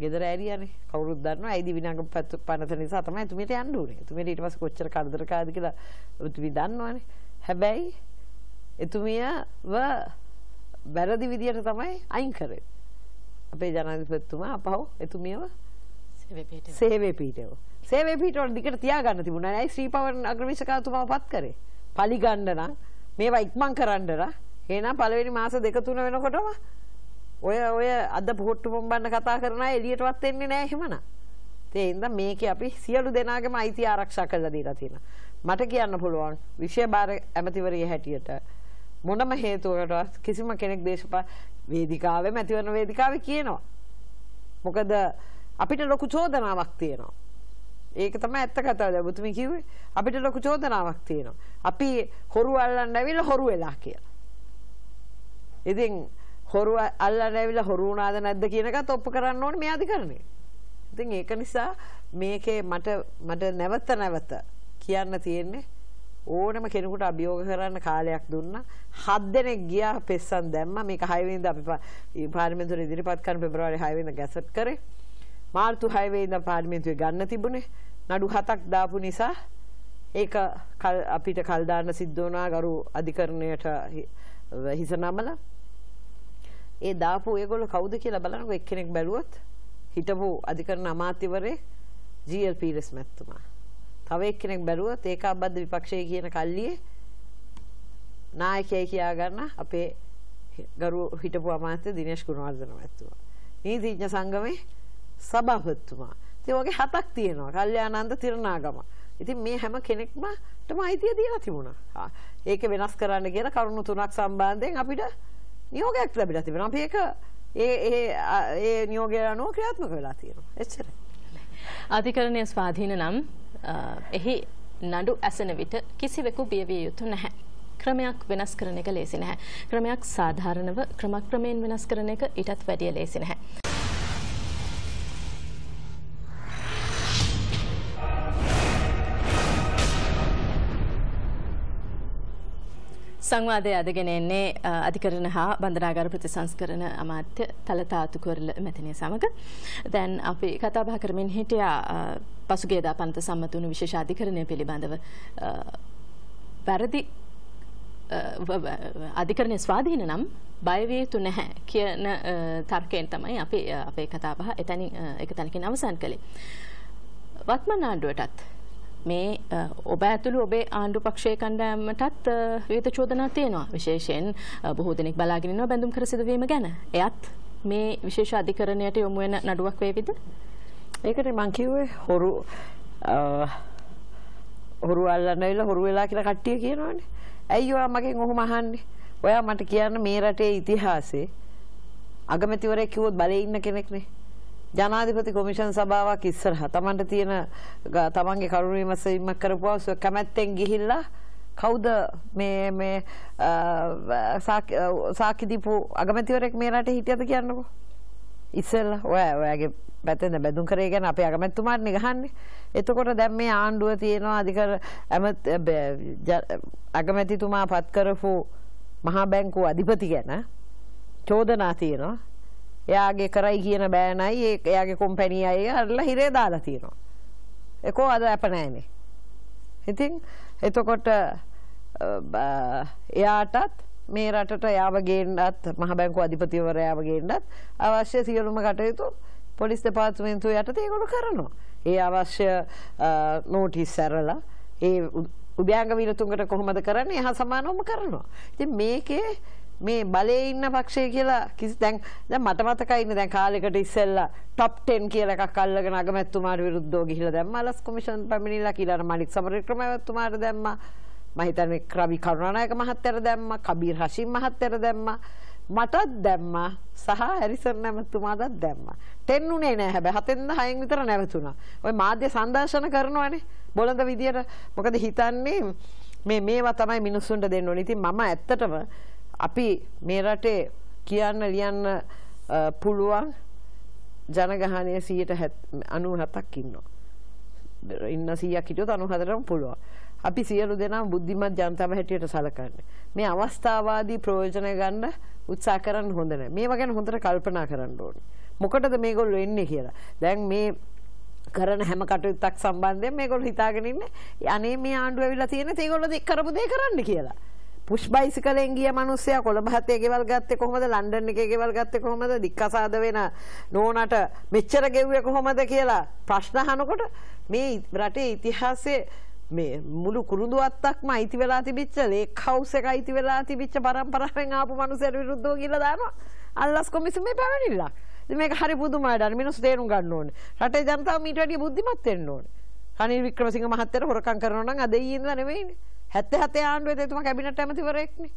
ගෙදර ඇරියනේ කවුරුත් දන්නවා ඇයි දිවිනාග පනත නිසා තමයි එතුමියට යන්න උනේ. එතුමියට ඊට පස්සේ කොච්චර කරදරකාරද කියලා එතුමි දන්නවනේ. හැබැයි එතුමියව වැරදි විදියට තමයි අයින් කරේ. අපේ ජනාධිපතිතුමා අපහු එතුමියව සේවේ පීටව. සේවේ පීටවල දිගට තියාගන්න තිබුණා. ඇයි ශ්‍රී පවන් අග්‍රවිශකාතුමාව පත් කරේ? පලි ගන්න නම් මේවා ඉක්මන් කරන්න නම් එහෙනම් පළවෙනි මාස දෙක තුන වෙනකොටම ඔය ඔය අද පොට්ටු පොම්බන්න කතා කරන අය එළියටවත් එන්නේ නැහැ එහෙමනම්. ඒ හින්දා මේකේ අපි සියලු දෙනාගේම අයිතිය ආරක්ෂා කරලා දීලා තියෙනවා. මට කියන්න පුළුවන් විෂය බාර ඇමතිවරිය හැටියට මොනම හේතුවකටවත් කිසිම කෙනෙක් දේශපා වේදිකාවේ මැතිවරණ වේදිකාවේ කියනවා. මොකද අපිට ලොකු චෝදනාවක් තියෙනවා. ඒක තමයි ඇත්ත කතාව. ඔබතුමී කිව්වේ අපිට ලොකු චෝදනාවක් තියෙනවා. අපි හොරු අල්ලන්න ඇවිල්ලා හොරු වෙලා කියලා. ඉතින් හොරු අල්ලන්න ඇවිල්ලා හොරු වුණාද නැද්ද කියන එකත් ඔප්පු කරන්න ඕනේ මේ අධිකරණය. ඉතින් ඒක නිසා මේකේ මට මට නැවත නැවත කියන්න තියෙන්නේ ඕනම කෙනෙකුට අභියෝග කරන්න කාලයක් දුන්නා. හත් දෙනෙක් ගියා පෙස්සන් දැම්මා. මේක 6 වෙනිදා අපි පාර්ලිමේන්තුවේ ඉදිරිපත් කරන පෙබරවාරි 6 වෙනිදා ගැසට් කරේ. මාර්තු 6 වෙනිදා පාර්ලිමේන්තුවේ ගන්න තිබුණේ. නඩු හතක් දාපු නිසා ඒක අපිට කල් දාන්න සිද්ධ වුණා ගරු අධිකරණයට හිස නමලා ඒ දාපු ඒගොල්ලෝ කවුද කියලා බලනකො එක්කෙනෙක් බැලුවොත් හිටපු අධිකරණ අමාත්‍යවරේ ජී.එල්. පීරස් මැතිතුමා. තව එක්කෙනෙක් බැලුවොත් ඒකාබද්ධ විපක්ෂයේ කියන කල්ලියේ නායකයයි කියා ගන්න අපේ ගරු හිටපු අමාත්‍ය දිනේෂ් ගුණවර්ධන මැතිතුමා. නීතිඥ සංගමේ සභාපතිතුමා. ඉතින් වගේ හතක් තියෙනවා. කල්යාණන්ද තිරණාගම. ඉතින් මේ හැම කෙනෙක්මටම අයිතිය දීලා තිබුණා. ඒක වෙනස් කරන්න කියන කරුණු තුනක් සම්බන්ධයෙන් අපිට නියෝගයක් ලැබිලා තිබෙනවා. අපි ඒක ඒ ඒ ඒ නියෝගය අනුව ක්‍රියාත්මක වෙලා තියෙනවා. එච්චරයි. අධිකරණය ස්වාධීන නම් එහි නඩු ඇසෙන විට කිසිවෙකු බියවිය යුතු නැහැ. ක්‍රමයක් වෙනස් කරන එක ලේසි නැහැ. ක්‍රමයක් සාධාරණව ක්‍රමක්‍රමයෙන් වෙනස් කරන එක ඊටත් වැඩිය ලේසි නැහැ. සංවාදය අදගෙන එන්නේ අධිකරණ හා බන්ධනාගාර ප්‍රතිසංස්කරණ අමාත්‍ය තලතාතු කරල මැතිනිය සමග. දැන් අපි කතාබහ කරමින් හිටියා පසුගේදා පනත සම්මතුණු විශේෂ අධිකරණය පිළිබඳව වැරදි අධිකරණය ස්වාධීන නම් බයවිය යුතු නැහැ කියන තර්කයෙන් තමයි අපි අපේ කතාබහ එතැනින් එක තැනකින් අවසන් කළේ. වත්මන් ආණ්ඩුවටත් මේ ඔබ ඇතුළු ඔබේ ආණ්ඩු පක්ෂයේ කණ්ඩායමටත් විවිධ චෝදනා තියෙනවා. විශේෂයෙන් බොහෝ දෙනෙක් බලාගෙන ඉන්නවා බැඳුම් කර සිදුවීම ගැන. එයත් මේ විශේෂ අධිකරණයට යොමු වෙන නඩුවක් වේවිද? ඒකට මං කිව්වේ හොරු හොරු අල්ලන්න ඇවිල්ලා හොරු වෙලා කියලා කට්ටිය කියනවනේ. ඇයි ඔයා මගෙන් ඔහොම අහන්නේ? ඔයා මට කියන්න මේ රටේ ඉතිහාසයේ අගමැතිවරයෙක් කිව්වොත් බලේ ඉන්න කෙනෙක්නේ. ජනාධිපති කොමිෂන් සභාවක් ඉස්සරහා. තමන්ට තියෙන තමන්ගේ කරුණු විමසීමක් කරපුවා කැමැත්තෙන් ගිහිල්ලා කවුද මේ මේ සාක්ෂි දීපු අගමැතිවරයෙක් මේ රටේ හිටියද කියන්නකෝ? ඉස්සෙල්ලා ඔයා ඔයාගේ පැත්තෙන් බැඳුම් කරේ ගැන අපේ අගමැතිතුමාට ගහන්නේ එතකොට දැන් මේ ආණ්ඩුව තියෙනවා අධිකර අගමැතිතුමා පත් කරපු මහා බැංකුව අධිපති ගැන චෝදනා තියෙනවා. එයාගේ කරයි කියන බෑනයි එයාගේ කොම්පැනි අය අරලා හිරේ දාලා තියෙනවා. ඒකෝ අද අප නැහැනේ. ඉතින් එතකොට එයාටත් මේ රටට යාව ගේන්නත් මහ බැංකුව අධිපතිවරයාව ගේන්නත් අවශ්‍ය සියලුම කටයුතු පොලිස් දෙපාර්තමේන්තුව යටතේ ඒගොල්ලෝ කරනවා. ඒ අවශ්‍ය නෝටිස් සැරලා ඒ උද්‍යාංග විරතුන්ගට කොහොමද කරන්නේ? එහා සමානවම කරනවා. ඉතින් මේකේ මේ බලේ ඉන්න පක්ෂය කියලා කිසි දැන් දැන් මට මතකයි ඉන්නේ දැන් කාලෙකට ඉස්සෙල්ලා টপ 10 කියලා එකක් අල්ලගෙන අගමැතිතුමාට විරුද්ධව ගිහිල්ලා දැම්මා ලස් කොමිෂන් පැමිණිලා කියලා මලික් සමරවික්‍රම මහත්මයාට දැම්මා මම හිතන්නේ රවි කරුණානායක මහත්තයාට දැම්මා කබීර් හෂිම් මහත්තයාට දැම්මා මටත් දැම්මා සහ හැරිසන් නැමතුමාටත් දැම්මා. ටෙන් උනේ නෑ හැබැයි හතෙන්ද හයෙන් විතර නැවතුණා. ඔය මාධ්‍ය සංදර්ශන කරනවනේ බොළඳ විදියට මොකද හිතන්නේ මේ මේවා තමයි මිනිස්සුන්ට දෙන්න ඕනේ. ඉතින් මම ඇත්තටම අපි මේ රටේ කියන්න ලියන්න පුළුවන් ජනගහනය සියයට අනු හතක් ඉන්නවා. ඉන්න සීයක් හිටියොත් අනු හතරම පුළුවන්. අපි සියලු දෙනා බුද්ධිමත් ජනතාව හැටියට සලකන්නේ. මේ අවස්ථාවාදී ප්‍රයෝජන ගන්න උත්සාහ කරන්න හොඳ නැහැ. මේවා ගැන හොඳට කල්පනා කරන්න ඕනේ. මොකටද මේගොල්ලෝ එන්නේ කියලා. දැන් මේ කරන හැම කටයුත්තක් සම්බන්ධයෙන් මේගොල්ලෝ හිතාගෙන ඉන්නේ අනේ මේ ආණ්ඩුව ඇවිල්ලා තියෙන තේගොල්ලෝ කරපු දේ කරන්න කියලා. පුෂ් බයිසිකලෙන් ගිය මිනිස්සයා කොළඹ හතේ ගෙවල් ගත්තේ කොහොමද ලන්ඩන් එකේ ගෙවල් ගත්තේ කොහොමද දික්කසාද වෙන නෝනට මෙච්චර ගෙව්වේ කොහොමද කියලා ප්‍රශ්න අහනකොට මේ රටේ ඉතිහාසයේ මේ මුළු කුරුඳු අත්තක්ම අයිති වෙලා තිබිච්ච ලේක් හවුස් එක අයිති වෙලා තිබිච්ච පරම්පරාවෙන් ආපු මිනිස්සුන්ට විරුද්ධව කියලා දානවා අල්ලස් කොමිසමේ පැමිණිල්ලක්. ඉතින් මේක හරි පුදුමයි. මිනිස්සු තේරුම් ගන්න ඕනේ. රටේ ජනතාව මීට වැඩිය බුද්ධිමත් වෙන්න ඕනේ. රනිල් වික්‍රමසිංහ මහත්තයාට හොරකම් කරනවා නම් අද ඊයේ ඉඳලා නෙවෙයිනේ. 77 ආණ්ඩුවේ එතුමා කැබිනට් ඇමතිවරයෙක්නේ.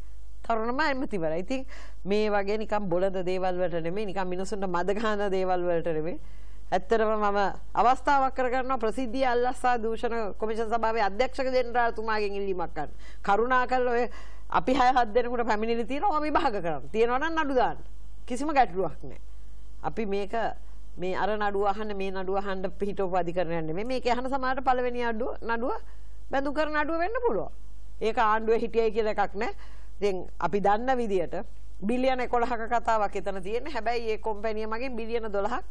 තරුණම ඇමතිවරයි. ඉතින් මේ වගේ නිකන් බොළඳ දේවල් වලට නෙමෙයි නිකන් මිනිසුන්ට මද ගහන දේවල් වලට නෙමෙයි. ඇත්තටම මම අවස්ථාවක් කරගන්නවා ප්‍රසිද්ධිය අල්ලස්සා දූෂණ කොමිෂන් සභාවේ අධ්‍යක්ෂක ජෙනරාල්තුමාගෙන් ඉල්ලීමක් ගන්න. කරුණාකරලා ඔය අපි 6 7 දෙනෙකුට පැමිණිලි තියෙනවා විභාග කරන්න. තියෙනවා නම් නඩු දාන්න. කිසිම ගැටලුවක් නැහැ. අපි මේක මේ අර නඩුව අහන්න මේ නඩුව අහන්න පිටෝප අධිකරණයක් නෙමෙයි. මේක අහන සමහරට පළවෙනි නඩුව නඩුව බැඳු කර නඩුව වෙන්න පුළුවන්. ඒක ආණ්ඩුවේ හිටියයි කියලා එකක් නැහැ. ඉතින් අපි දන්න විදියට බිලියන 11ක කතාවක් එතන තියෙන්නේ. හැබැයි ඒ කොම්පැනිය මගෙන් බිලියන 12ක්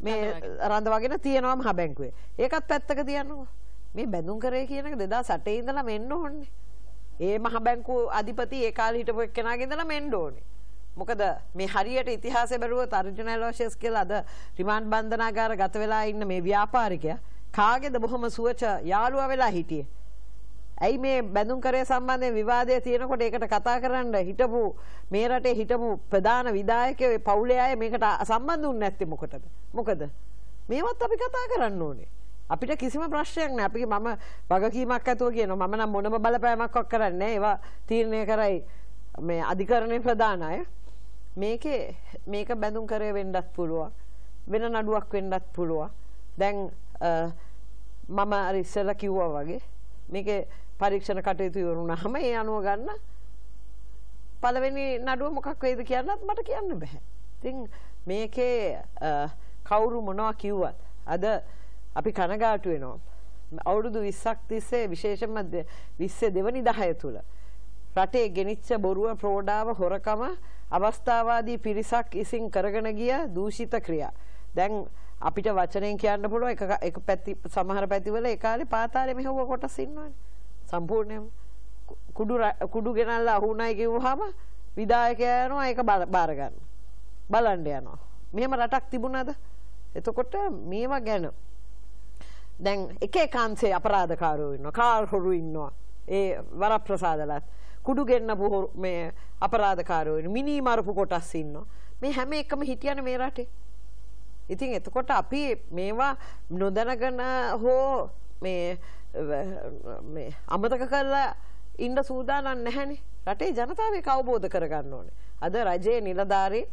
මේ රඳවගෙන තියෙනවා මහ බැංකුවේ. ඒකත් පැත්තක තියන්නකෝ. මේ බැඳුම් කරේ කියන එක 2008 ඉඳලා මෙන්න ඕනේ. ඒ මහ බැංකුව අධිපති ඒ කාලේ හිටපු එක්කෙනාගේ ඉඳලා මෙන්න ඕනේ. මොකද මේ හරියට ඉතිහාසය බැලුවොත් අර්ජුන ඇලෝෂියස් කියලා අද රිමාන්ඩ් බන්ධනාගාර ගත වෙලා ඉන්න මේ ව්‍යාපාරිකයා කාගේද බොහොම සුවච යාළුවා වෙලා හිටියේ. ඇයි මේ බැඳුම් කරේ සම්බන්ධයෙන් විවාදය තියෙනකොට ඒකට කතා කරන්න හිටපු මේ රටේ හිටපු ප්‍රධාන විධායකයෝ පවුලේ අය මේකට සම්බන්ධ වුනේ නැත්තේ මොකටද? මොකද? මේවත් අපි කතා කරන්න ඕනේ. අපිට කිසිම ප්‍රශ්නයක් නෑ. අපි මම වගකීමක් ඇතුව කියනවා. මම නම් මොනම බලපෑමක්වත් කරන්නේ නෑ. ඒවා තීරණය කරයි මේ අධිකරණයේ ප්‍රධාන අය. මේකේ මේක බැඳුම් කරේ වෙන්නත් පුළුවන්. වෙන නඩුවක් වෙන්නත් පුළුවන්. දැන් මම අර ඉස්සෙල්ලා කිව්වා වගේ මේකේ පරීක්ෂණ කටයුතු ඉවරුනහම ඒ අනුව ගන්න පළවෙනි නඩුව මොකක් වේද කියන්නත් මට කියන්න බෑ. ඉතින් මේකේ කවුරු මොනවා කිව්වත් අද අපි කනගාටු වෙනවා. අවුරුදු 20ක් තිස්සේ විශේෂයෙන්ම 20 දෙවනි 10 තුල රටේ ගෙනිච්ච බොරුව ප්‍රෝඩාව හොරකම අවස්ථාවාදී පිරිසක් ඉසින් කරගෙන ගිය දූෂිත ක්‍රියා. දැන් අපිට වචනයෙන් කියන්න පුළුවන් එක එක පැති සමහර පැතිවල ඒ කාලේ පාතාලේ මෙහෙව කොටස් ඉන්නවනේ. සම්පූර්ණයෙන්ම කුඩු කුඩු ගෙනල්ලා අහුණයි කිව්වහම විධායකයා යනවා ඒක බාර ගන්න. බලන්න යනවා. මෙහෙම රටක් තිබුණාද? එතකොට මේවා ගැන දැන් එක එක අංශේ අපරාධකාරයෝ ඉන්නවා. කාර් හොරු ඉන්නවා. ඒ වරප්‍රසාදලත් කුඩු ගෙන්නපු මේ අපරාධකාරයෝ මිනි මරපු කොටස් ඉන්නවා. මේ හැම එකම හිටියනේ මේ රටේ. ඉතින් එතකොට අපි මේවා නොදැනගෙන හෝ මේ මේ අමතක කරලා ඉන්න සූදානම් නැහැනේ. රටේ ජනතාව ඒක අවබෝධ කරගන්න ඕනේ. අද රජයේ නිලධාරීන්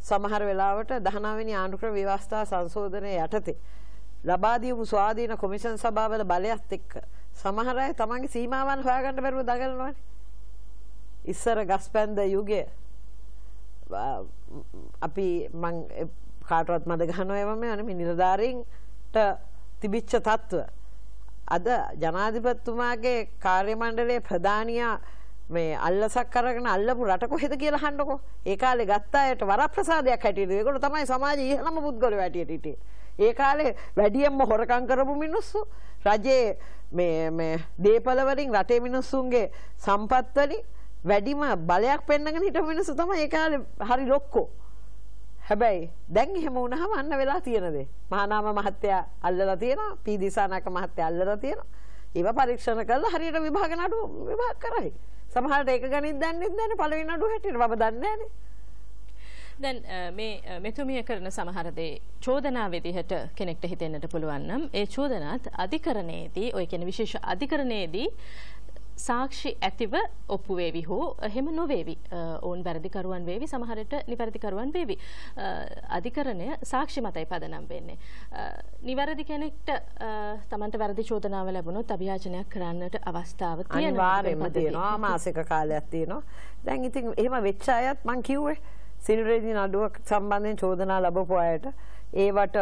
සමහර වෙලාවට 19 වෙනි ආණ්ඩුක්‍රම ව්‍යවස්ථා සංශෝධනය යටතේ ලබා දීපු ස්වාධීන කොමිෂන් සභාවල බලයත් එක්ක සමහර අය තමන්ගේ සීමාවන් හොයාගන්න බැරුව දඟලනවානේ. ඉස්සර ගස්පැන්ද යුගයේ අපි මං කාටවත් මද ගහනවා එවම යන මේ නිලධාරීන්ට තිබිච්ච තත්ත්ව අද ජනාධිපතිතුමාගේ කාර්ය මණ්ඩලයේ ප්‍රධානියා මේ අල්ලසක් අරගෙන අල්ලපු රට කොහෙද කියලා අහන්නකෝ. ඒ කාලේ ගත්ත අයට වරප්‍රසාදයක් හැටියට ඒගොල්ලෝ තමයි සමාජයේ ඉහළම පුද්ගලයෝ හැටියට හිටියේ. ඒ කාලේ වැඩියෙන්ම හොරකම් කරපු මිනිස්සු රජයේ මේ මේ දීපල වලින් රටේ මිනිස්සුන්ගේ සම්පත් වලින් වැඩිම බලයක් පෙන්නගෙන හිටපු මිනිස්සු තමයි ඒ කාලේ හරි ලොක්කෝ. හැබැයි දැන් එහෙම වුණාම අන්න වෙලා තියෙන දේ. මහානාම මහත්තයා අල්ලලා තියෙනවා, පී දිසානායක මහත්තයා අල්ලලා තියෙනවා. ඒවා පරීක්ෂණ කරලා හරියට විභාග නඩුව විභාග කරයි. සමහරට ඒක ගණිත දන්නේ නැහැ පළවෙනි නඩුව හැටියට මම දන්නේ නැහනේ. දැන් මේ මෙතුමිය කරන සමහර දේ චෝදනා විදිහට කෙනෙක්ට හිතෙන්නට පුළුවන් නම් ඒ චෝදනාත් අධිකරණයේදී ඔය කියන විශේෂ අධිකරණයේදී සාක්ෂි ඇතිව ඔප්පු වේවි හෝ එහෙම නොවේවි. ඔවුන් වැරදිකරුවන් වේවි සමහරට නිවැරදිකරුවන් වේවි. අධිකරණය සාක්ෂි මතයි පදනම් වෙන්නේ. නිවැරදි කෙනෙක්ට තමන්ට වැරදි චෝදනාව ලැබුණොත් අභියාචනයක් කරන්නට අවස්ථාව තියෙනවා. අනිවාර්යයෙන්ම තියෙනවා. මාසික කාලයක් තියෙනවා. දැන් ඉතින් එහෙම වෙච්ච අයත් මං කිව්වේ සිල්රේදි නඩුවක් සම්බන්ධයෙන් චෝදනා ලැබපු අයට ඒවට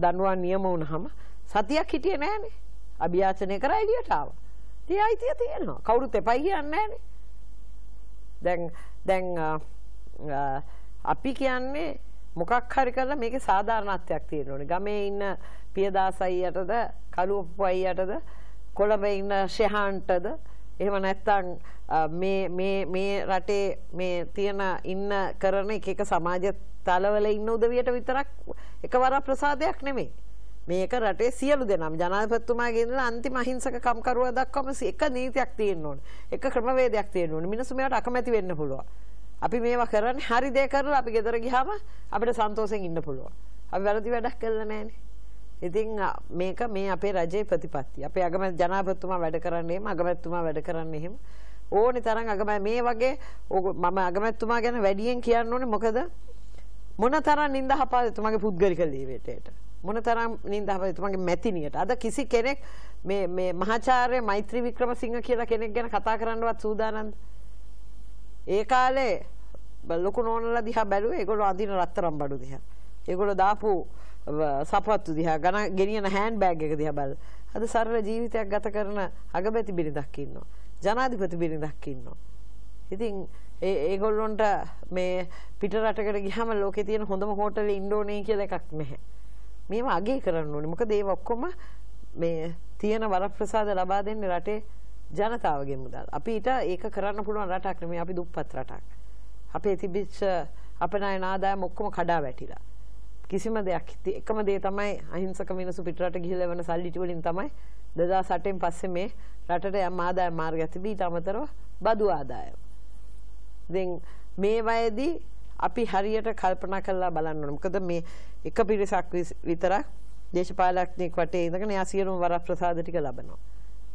දඬුවම් නියම වුණාම සතියක් හිටියේ නෑනේ. අභියාචනය කරා එළියට ආවා. ඒ අයිතිය තියෙනවා. කවුරුත් එපයි කියන්නේ නැහනේ. දැන් දැන් අපි කියන්නේ මොකක් හරි කරලා මේකේ සාධාරණත්වයක් තියෙන්න ඕනේ. ගමේ ඉන්න පියදාස අයියටද, කළුප්පු අයියටද, කොළඹ ඉන්න ෂෙහාන්ටද එහෙම නැත්තම් මේ මේ මේ රටේ මේ තියෙන ඉන්න කරන එක එක සමාජ තලවල ඉන්න උදවියට විතරක් එකවර ප්‍රසාදයක් නෙමෙයි. මේක රටේ සියලු දෙනාම ජනාධිපතිතුමාගේ ඉඳලා අන්තිම අහිංසක කම්කරුවා දක්වාම එක නීතියක් තියෙන්න ඕනේ. එක ක්‍රමවේදයක් තියෙන්න ඕනේ. මිනිස්සු මේවට අකමැති වෙන්න පුළුවන්. අපි මේවා කරන්නේ හරි දේ කරලා අපි ගෙදර ගියාම අපිට සන්තෝෂෙන් ඉන්න පුළුවන්. අපි වැරදි වැඩක් කළා නෑනේ. ඉතින් මේක මේ අපේ රජයේ ප්‍රතිපත්තිය. අපේ අගමැති ජනාධිපතිතුමා වැඩ කරන්නේ එහෙම අගමැතිතුමා වැඩ කරන්නේ එහෙම. ඕනි තරම් අගමැති මේ වගේ මම අගමැතිතුමා ගැන වැඩියෙන් කියන්න ඕනේ මොකද මොන තරම් නින්දහපාද තුමාගේ පුද්ගලික ජීවිතේට. මොන තරම් නින්දහපාද තුමාගේ මැතිනියට. අද කිසි කෙනෙක් මේ මේ මහාචාර්ය මෛත්‍රී වික්‍රමසිංහ කියලා කෙනෙක් ගැන කතා කරන්නවත් සූදානම්ද? ඒ කාලේ ලොකු නෝනලා දිහා බැලුවේ ඒගොල්ලෝ අඳින රත්තරන් බඩු දිහා. ඒගොල්ලෝ දාපු සපත්තු දිහා ගණ ගෙනියන හෑන්ඩ් බෑග් එක දිහා බලලා අද සරල ජීවිතයක් ගත කරන අගමැති බිරිඳක් ඉන්නවා. ජනාධිපති බිරිඳක් ඉන්නවා. ඉතින් ඒ ඒගොල්ලොන්ට මේ පිට රටකට ගියාම ලෝකේ තියෙන හොඳම හෝටලේ ඉන්න ඕනේ කියලා එකක් නැහැ. මේවා අගේ කරන්න ඕනේ. මොකද ඒව ඔක්කොම මේ තියෙන වරප්‍රසාද ලබා දෙන්නේ රටේ ජනතාවගේ මුදල්. අපිට ඒක කරන්න පුළුවන් රටක් නෙමෙයි අපි දුප්පත් රටක්. අපේ තිබිච්ච අපනයන ආදායම ඔක්කොම කඩා වැටිලා. කිසිම දෙයක් එකම දේ තමයි අහිංසක මිනිස්සු පිටරට ගිහිල්ලා වෙන සල්ලි ටික වලින් තමයි 2008න් පස්සේ මේ රටට යම් ආදායම් මාර්ගයක් තිබී ඊට අමතරව බදු ආදායම. දැන් මේ වයේදී අපි හරියට කල්පනා කරලා බලන්න ඕනේ. මොකද මේ එක පිරිසක් විතරක් දේශපාලඥෙක් වටේ ඉඳගෙන එයා සියලුම වරප්‍රසාද ටික ලබනවා.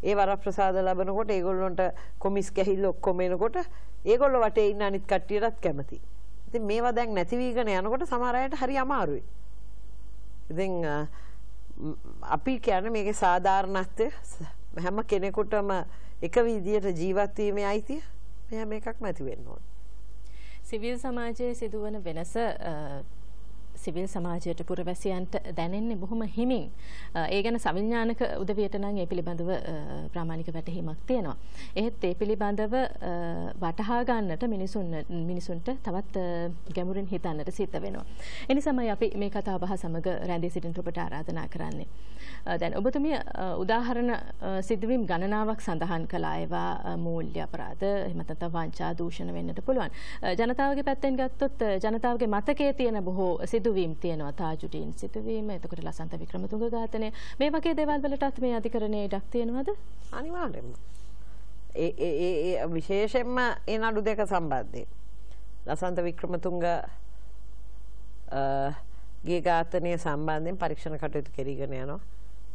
ඒ වරප්‍රසාද ලබනකොට ඒගොල්ලොන්ට කොමිස් කැහිල්ල ඔක්කොම එනකොට ඒගොල්ලෝ වටේ ඉන්න අනිත් කට්ටියටත් කැමතියි. ඉතින් මේවා දැන් නැති වීගෙන යනකොට සමහර අයට හරි අමාරුයි. ඉතින් අපි කියන්නේ මේකේ සාධාරණත්වය හැම කෙනෙකුටම එක විදියට ජීවත් වීමේ අයිතිය මෙයා මේකක් නැති වෙන්න ඕනේ. සිවිල් සමාජයේ සිදුවන වෙනස සිවිල් සමාජයට පුරවැසියන්ට දැනෙන්නේ බොහොම හිමින්. ඒ ගැන සවිඥානික උදවියට නම් ඒ පිළිබඳව ප්‍රාමාණික වැටහීමක් තියෙනවා. එහෙත් ඒ පිළිබඳව වටහා ගන්නට මිනිසුන් මිනිසුන්ට තවත් ගැඹුරින් හිතන්නට සිද්ධ වෙනවා. ඒ නිසාමයි අපි මේ කතාව බහ සමග රැඳී සිටින ඔබට ආරාධනා කරන්නේ. දැන් ඔබතුමිය උදාහරණ සිදුවීම් ගණනාවක් සඳහන් කළා ඒවා මූල්‍ය අපරාධ එහෙම නැත්නම් වංචා දූෂණ වෙන්නට පුළුවන්. ජනතාවගේ පැත්තෙන් ගත්තොත් ජනතාවගේ මතකයේ තියෙන බොහෝ සිදුවීම් තියෙනවා. තාජුඩීන් සිදුවීම එතකොට ලසන්ත වික්‍රමතුංග ඝාතනය. මේ වගේ දේවල් වලටත් මේ අධිකරණයේ ඉඩක් තියෙනවද? අනිවාර්යෙන්ම ඒ ඒ විශේෂයෙන්ම ඒ නඩු දෙක සම්බන්ධයෙන්. ලසන්ත වික්‍රමතුංග ගේ ඝාතනය සම්බන්ධයෙන් පරීක්ෂණ කටයුතු කෙරීගෙන යනවා.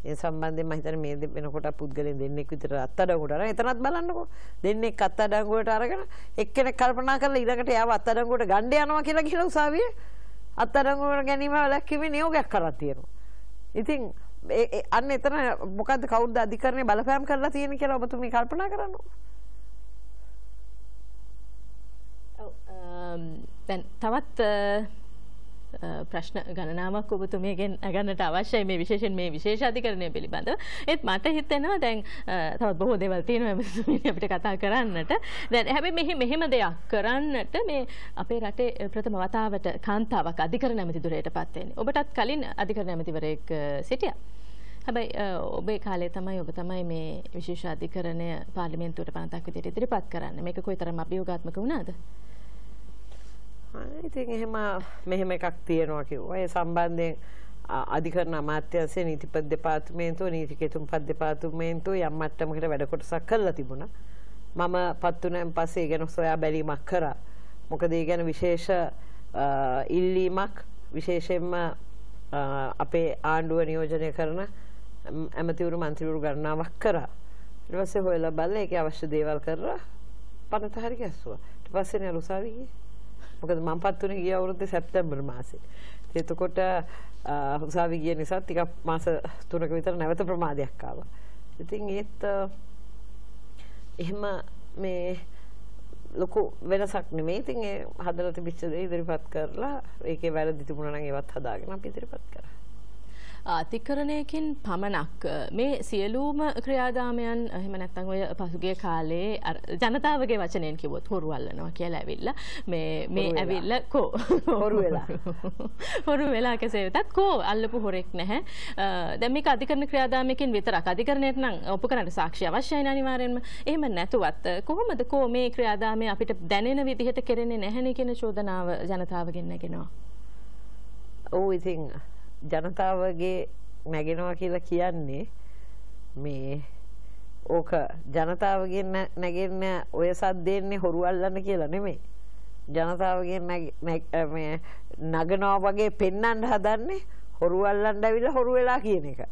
ඒ සම්බන්ධයෙන් මම හිතන්නේ මේ වෙනකොට පුද්ගලයන් දෙන්නෙක් විතර අත්අඩංගුවට අරන් එතනත් බලන්නකෝ. දෙන්නෙක් අත්අඩංගුවට අරගෙන එක්කෙනෙක් කල්පනා කරලා ඊළඟට යාව අත්අඩංගුවට ගන්න යනවා කියලා කියලා උසාවියේ. අත්අඩංගුවට ගැනීම වැළැක්වීමේ නියෝගයක් කරලා තියෙනවා. ඉතින් අන්න එතන මොකද්ද කවුරුද අධිකරණය බලපෑම් කරලා තියෙන කියලා ඔබතුමී කල්පනා කරන්න දැන් තවත් ප්‍රශ්න ගණනාවක් ඔබතුමියගෙන් අගන්නට අවශ්‍යයි මේ විශේෂයෙන් මේ විශේෂ අධිකරණය පිළිබඳව. ඒත් මට හිතෙනවා දැන් තවත් බොහෝ දේවල් තියෙනවා අපිට කතා කරන්නට. දැන් හැබැයි මෙහි මෙහෙම දෙයක් කරන්නට මේ අපේ රටේ ප්‍රථම වතාවට කාන්තාවක් අධිකරණ ඇමතිදුරයට පත් වෙන්නේ. ඔබටත් කලින් අධිකරණ ඇමතිවරයෙක් සිටියා. හැබැයි ඔබේ කාලේ තමයි ඔබ තමයි මේ විශේෂ අධිකරණය පාර්ලිමේන්තුවට පනතක් විදිහට ඉදිරිපත් කරන්නේ. මේක කොයිතරම් අභියෝගාත්මක වුණාද? ඉතින් එහෙම මෙහෙම එකක් තියෙනවා කිව්වා. ඒ සම්බන්ධයෙන් අධිකරණ අමාත්‍යාංශයේ නීතිපති දෙපාර්තමේන්තුව නීති කෙතුම්පත් දෙපාර්තමේන්තුව යම් මට්ටමකට වැඩ කොටසක් කරලා තිබුණා. මම පත් වුණාන් පස්සේ ඒ ගැන සොයා බැලීමක් කරා. මොකද ඒ ගැන විශේෂ ඉල්ලීමක් විශේෂයෙන්ම අපේ ආණ්ඩුව නියෝජනය කරන ඇමතිවරු මන්ත්‍රීවරු ගණනාවක් කරා. ඊට පස්සේ හොයලා බලලා ඒකේ අවශ්‍ය දේවල් කරලා පනත හරි ගැස්සුවා. ඊට පස්සේ නේ උසාවියේ ගියේ. මොකද මම පත් වුණේ ගිය අවුරුද්දේ සැප්තැම්බර් මාසේ. එතකොට උසාවි ගිය නිසා ටිකක් මාස 3ක විතර නැවත ප්‍රමාදයක් ආවා. ඉතින් ඒත් එහෙම මේ ලොකු වෙනසක් නෙමෙයි. ඉතින් ඒ හදලා තිබිච්ච දේ ඉදිරිපත් කරලා ඒකේ වැරදි තිබුණා නම් ඒවත් හදාගෙන අපි ඉදිරිපත් කරා. අතිකරණයකින් පමණක් මේ සියලූම ක්‍රියාදාමයන් එහෙම නැත්නම් ඔය පසුගිය කාලේ ජනතාවගේ වචනයෙන් කිව්වොත් හොරු අල්ලනවා කියලා ඇවිල්ලා. මේ මේ ඇවිල්ලා කෝ. හොරු වෙලා. (laughs) හොරු වෙලා කෙසේ වෙතත් කෝ අල්ලපු හොරෙක් නැහැ. දැන් මේක අධිකරණ ක්‍රියාදාමයකින් විතරක්. අධිකරණයට නම් ඔප්පු කරන්න සාක්ෂි අවශ්‍යයි අනිවාර්යෙන්ම එහෙම නැතුවත් කොහොමද කෝ මේ ක්‍රියාදාමය අපිට දැනෙන විදිහට කෙරෙන්නේ නැහැනේ කියන චෝදනාව ජනතාවගෙන් නැගෙනවා? ඔව් ඉතින් ජනතාවගේ නැගෙනවා කියලා කියන්නේ මේ ඕක ජනතාවගෙන් නැගෙන්න ඔය සද්දෙන්නේ හොරු අල්ලන්න කියලා නෙමෙයි. ජනතාවගෙන් මේ නගනවා වගේ පෙන්වන්න හදන්නේ හොරු අල්ලන්න ඇවිල්ලා හොරු වෙලා කියන එක.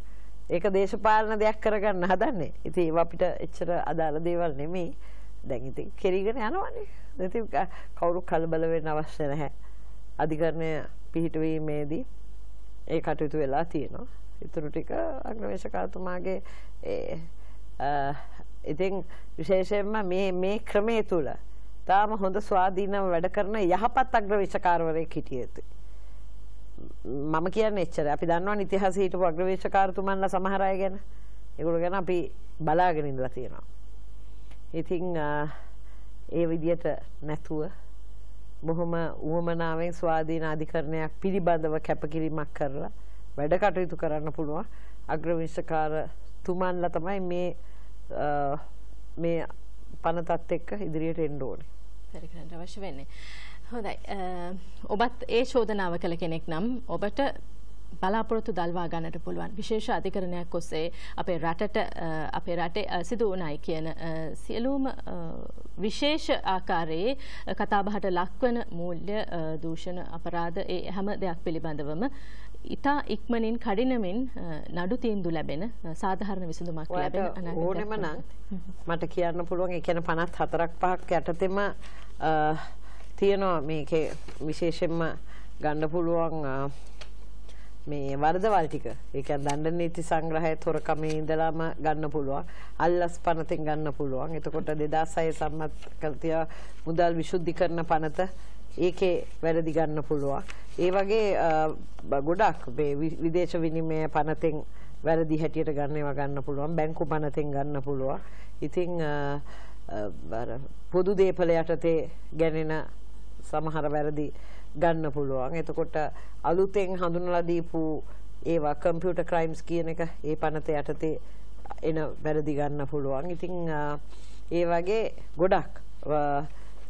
ඒක දේශපාලන දෙයක් කරගන්න හදන්නේ. ඉතින් ඒව අපිට එච්චර අදාළ දේවල් නෙමෙයි. දැන් ඉතින් කෙරීගෙන යනවනේ. ඉතින් කවුරු කලබල වෙන්න අවශ්‍ය නැහැ. අධිකරණය පිහිටවීමේදී ඒ කටයුතු වෙලා තියෙනවා. ඉතුරු ටික අග්‍රවේශකතුමාගේ ඉතින් විශේෂයෙන්ම මේ මේ ක්‍රමය තුල තාම හොඳ ස්වාධීනව වැඩ කරන යහපත් අග්‍රවේශකාරවරයෙක් හිටියෙත්. මම කියන්නේ එච්චර. අපි දන්නවනේ ඉතිහාසයේ හිටපු අග්‍රවේශකාරතුමන්ලා සමහර අය ගැන. ඒගොල්ලෝ ගැන අපි බලාගෙන ඉඳලා තියෙනවා. ඉතින් ඒ විදියට නැතුව බොහොම උවමනාවෙන් ස්වාධීන අධිකරණයක් පිළිබඳව කැපකිරීමක් කරලා වැඩ කටයුතු කරන්න පුළුවන් අග්‍රවිශ්කාර තුමන්ලා තමයි මේ මේ පනතත් එක්ක ඉදිරියට එන්න ඕනේ. පරිකරන්න අවශ්‍ය වෙන්නේ. හොඳයි. ඔබත් ඒ චෝදනාව කළ කෙනෙක් නම් ඔබට බලාපොරොත්තු දල්වා ගන්නට පුළුවන්. විශේෂ අධිකරණයක් ඔස්සේ අපේ රටට අපේ රටේ සිදු වුණයි කියන සියලුම විශේෂ ආකාරයේ කතාබහට ලක්වන මූල්‍ය දූෂණ අපරාධ ඒ හැම දෙයක් පිළිබඳවම ඉතා ඉක්මනින් කඩිනමින් නඩු තීන්දුව ලැබෙන සාධාරණ විසඳුමක් ලැබෙන ඕනෙම නම් මට කියන්න පුළුවන් ඒ කියන්නේ 54ක් පහක් යටතෙම තියෙනවා. මේකේ විශේෂයෙන්ම ගන්න පුළුවන් මේ වරදවල් ටික. ඒ කියන්නේ දණ්ඩ නීති සංග්‍රහය තොරකමේ ඉඳලාම ගන්න පුළුවන්. අල්ලස් පනතෙන් ගන්න පුළුවන්. එතකොට 2006 සම්මත කළ තිය මුදල් විශුද්ධිකරණ පනත ඒකේ වැරදි ගන්න පුළුවන්. ඒ වගේ ගොඩක් මේ විදේශ විනිමය පනතෙන් වැරදි හැටියට ගන්න ඒවා ගන්න පුළුවන්. බැංකු පනතෙන් ගන්න පුළුවන්. ඉතින් පොදු දේපල යටතේ ගැනෙන සමහර වැරදි ගන්න පුළුවන්. එතකොට අලුතෙන් හඳුන්වලා දීපු ඒවා කම්පියුටර් ක්‍රයිම්ස් කියන එක ඒ පනත යටතේ එන වැරදි ගන්න පුළුවන්. ඉතින් ඒ වගේ ගොඩක්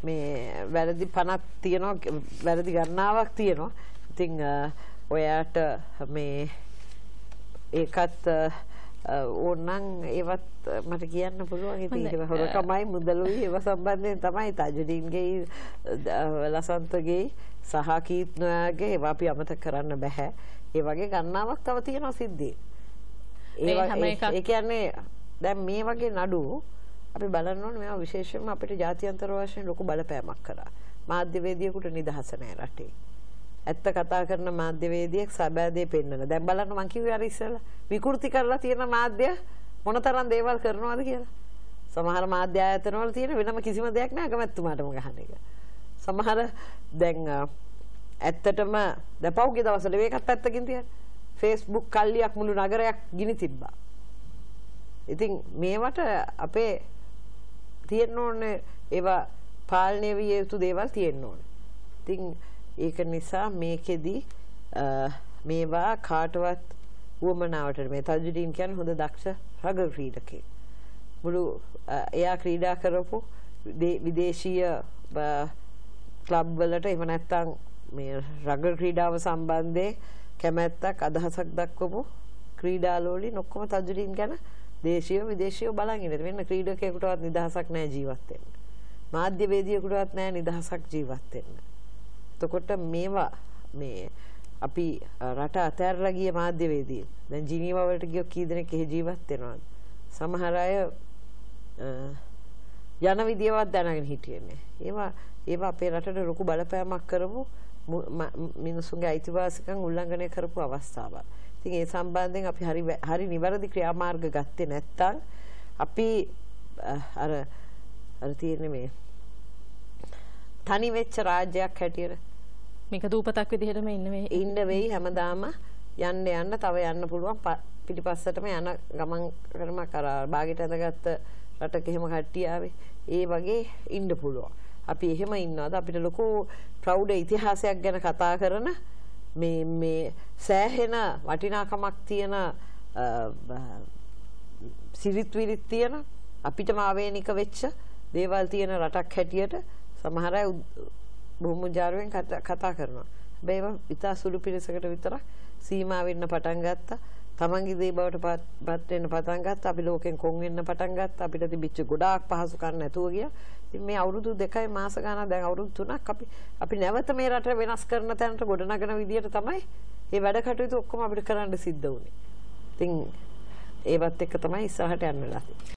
මේ වැරදි පනත් තියෙනවා වැරදි ගණනාවක් තියෙනවා. ඉතින් ඔයාට මේ ඒකත් ඕනනම් ඒවත් මට කියන්න පුළුවන් ඉතින් හොරකමයි මුදලුයි ඒව සම්බන්ධයෙන් තමයි තජඩින්ගේ ලසන්තගේ සහ කීත් නොයාගේ ඒවා අපි අමතක කරන්න බෑ. ඒ වගේ ගණනාවක් තව තියෙනවා සිද්ධි. ඒ කියන්නේ දැන් මේ වගේ නඩු අපි බලන්න ඕනේ මේවා විශේෂයෙන්ම අපිට ජාත්‍යන්තර වශයෙන් ලොකු බලපෑමක් කරා. මාධ්‍යවේදියෙකුට නිදහස නැහැ රටේ. ඇත්ත කතා කරන මාධ්‍යවේදියෙක් සැබෑ දේ පෙන්වන. දැන් බලන්න මං කිව්වේ අර ඉස්සෙල්ලා විකෘති කරලා තියෙන මාධ්‍ය මොනතරම් දේවල් කරනවද කියලා. සමහර මාධ්‍ය ආයතන වල තියෙන වෙනම කිසිම දෙයක් නෑ අගමැතිතුමාටම ගහන එක. සමහර දැන් ඇත්තටම දැන් පෞගේ දවස්වල මේකත් පැත්තකින් තියන්න. Facebook කල්ලියක් මුළු නගරයක් ගිනි තිබ්බා. ඉතින් මේවට අපේ තියෙන්න ඕනේ ඒවා පාලනය විය යුතු දේවල් තියෙන්න ඕනේ. ඉතින් ඒක නිසා මේකෙදි මේවා කාටවත් උවමනාවට මේ තජුදීන් කියන්නේ හොඳ දක්ෂ රග ක්‍රීඩකෙක්. මුළු එයා ක්‍රීඩා කරපු විදේශීය ක්ලබ් වලට එහෙම නැත්නම් මේ රග ක්‍රීඩාව සම්බන්ධයෙන් කැමැත්තක් අදහසක් දක්වපු ක්‍රීඩාලෝලින් ඔක්කොම තජුදීන් ගැන දේශීය විදේශීය බලන් ඉන්නේ. වෙන ක්‍රීඩකයෙකුටවත් නිදහසක් නැහැ ජීවත් වෙන්න. මාධ්‍යවේදියෙකුටවත් නැහැ නිදහසක් ජීවත් වෙන්න. එතකොට මේවා මේ අපි රට අතහැරලා ගිය මාධ්‍යවේදීන් දැන් ජිනීවා වලට ගියෝ කී දෙනෙක් එහි ජීවත් වෙනවද සමහර අය යන විදියවත් දැනගෙන හිටියේ නෑ. ඒවා ඒවා අපේ රටට ලොකු බලපෑමක් කරපු මිනිසුන්ගේ අයිතිවාසිකම් උල්ලංඝනය කරපු අවස්ථාවක්. ඉතින් ඒ සම්බන්ධයෙන් අපි හරි හරි නිවැරදි ක්‍රියාමාර්ග ගත්තේ නැත්නම් අපි අර අර තියෙන්නේ මේ තනි වෙච්ච රාජ්‍යයක් හැටියට. මේක දූපතක් විදිහටම ඉන්න වෙයි. ඉන්න වෙයි හැමදාම. යන්න යන්න තව යන්න පුළුවන්. පිටිපස්සටම යන ගමන් කරම කර. බාගෙට ඇඳගත්ත රටක එහෙම කට්ටිය ආවේ. ඒ වගේ ඉන්න පුළුවන්. අපි එහෙම ඉන්නවද අපිට ලොකු ප්‍රෞඩ ඉතිහාසයක් ගැන කතා කරන මේ මේ සෑහෙන වටිනාකමක් තියෙන සිරිත් විරිත් තියෙන අපිටම ආවේනික වෙච්ච දේවල් තියෙන රටක් හැටියට සමහර අය බොහොම කතා කරනවා. හැබැයි ඒවා ඉතා සුළු පිරිසකට විතරක් සීමා වෙන්න පටන් ගත්තා. තමන්ගේ දේ බවට පත් වෙන්න පටන් ගත්තා. අපි ලෝකෙන් කොන් වෙන්න පටන් ගත්තා. අපිට තිබිච්ච ගොඩාක් පහසුකම් නැතුව ගියා. ඉතින් මේ අවුරුදු දෙකයි මාස ගාණක් දැන් අවුරුදු තුනක් අපි අපි නැවත මේ රට වෙනස් කරන තැනට ගොඩනගන විදියට තමයි මේ වැඩ කටයුතු ඔක්කොම අපිට කරන්න සිද්ධ වුනේ. ඉතින් ඒවත් එක්ක තමයි ඉස්සරහට යන්න වෙලා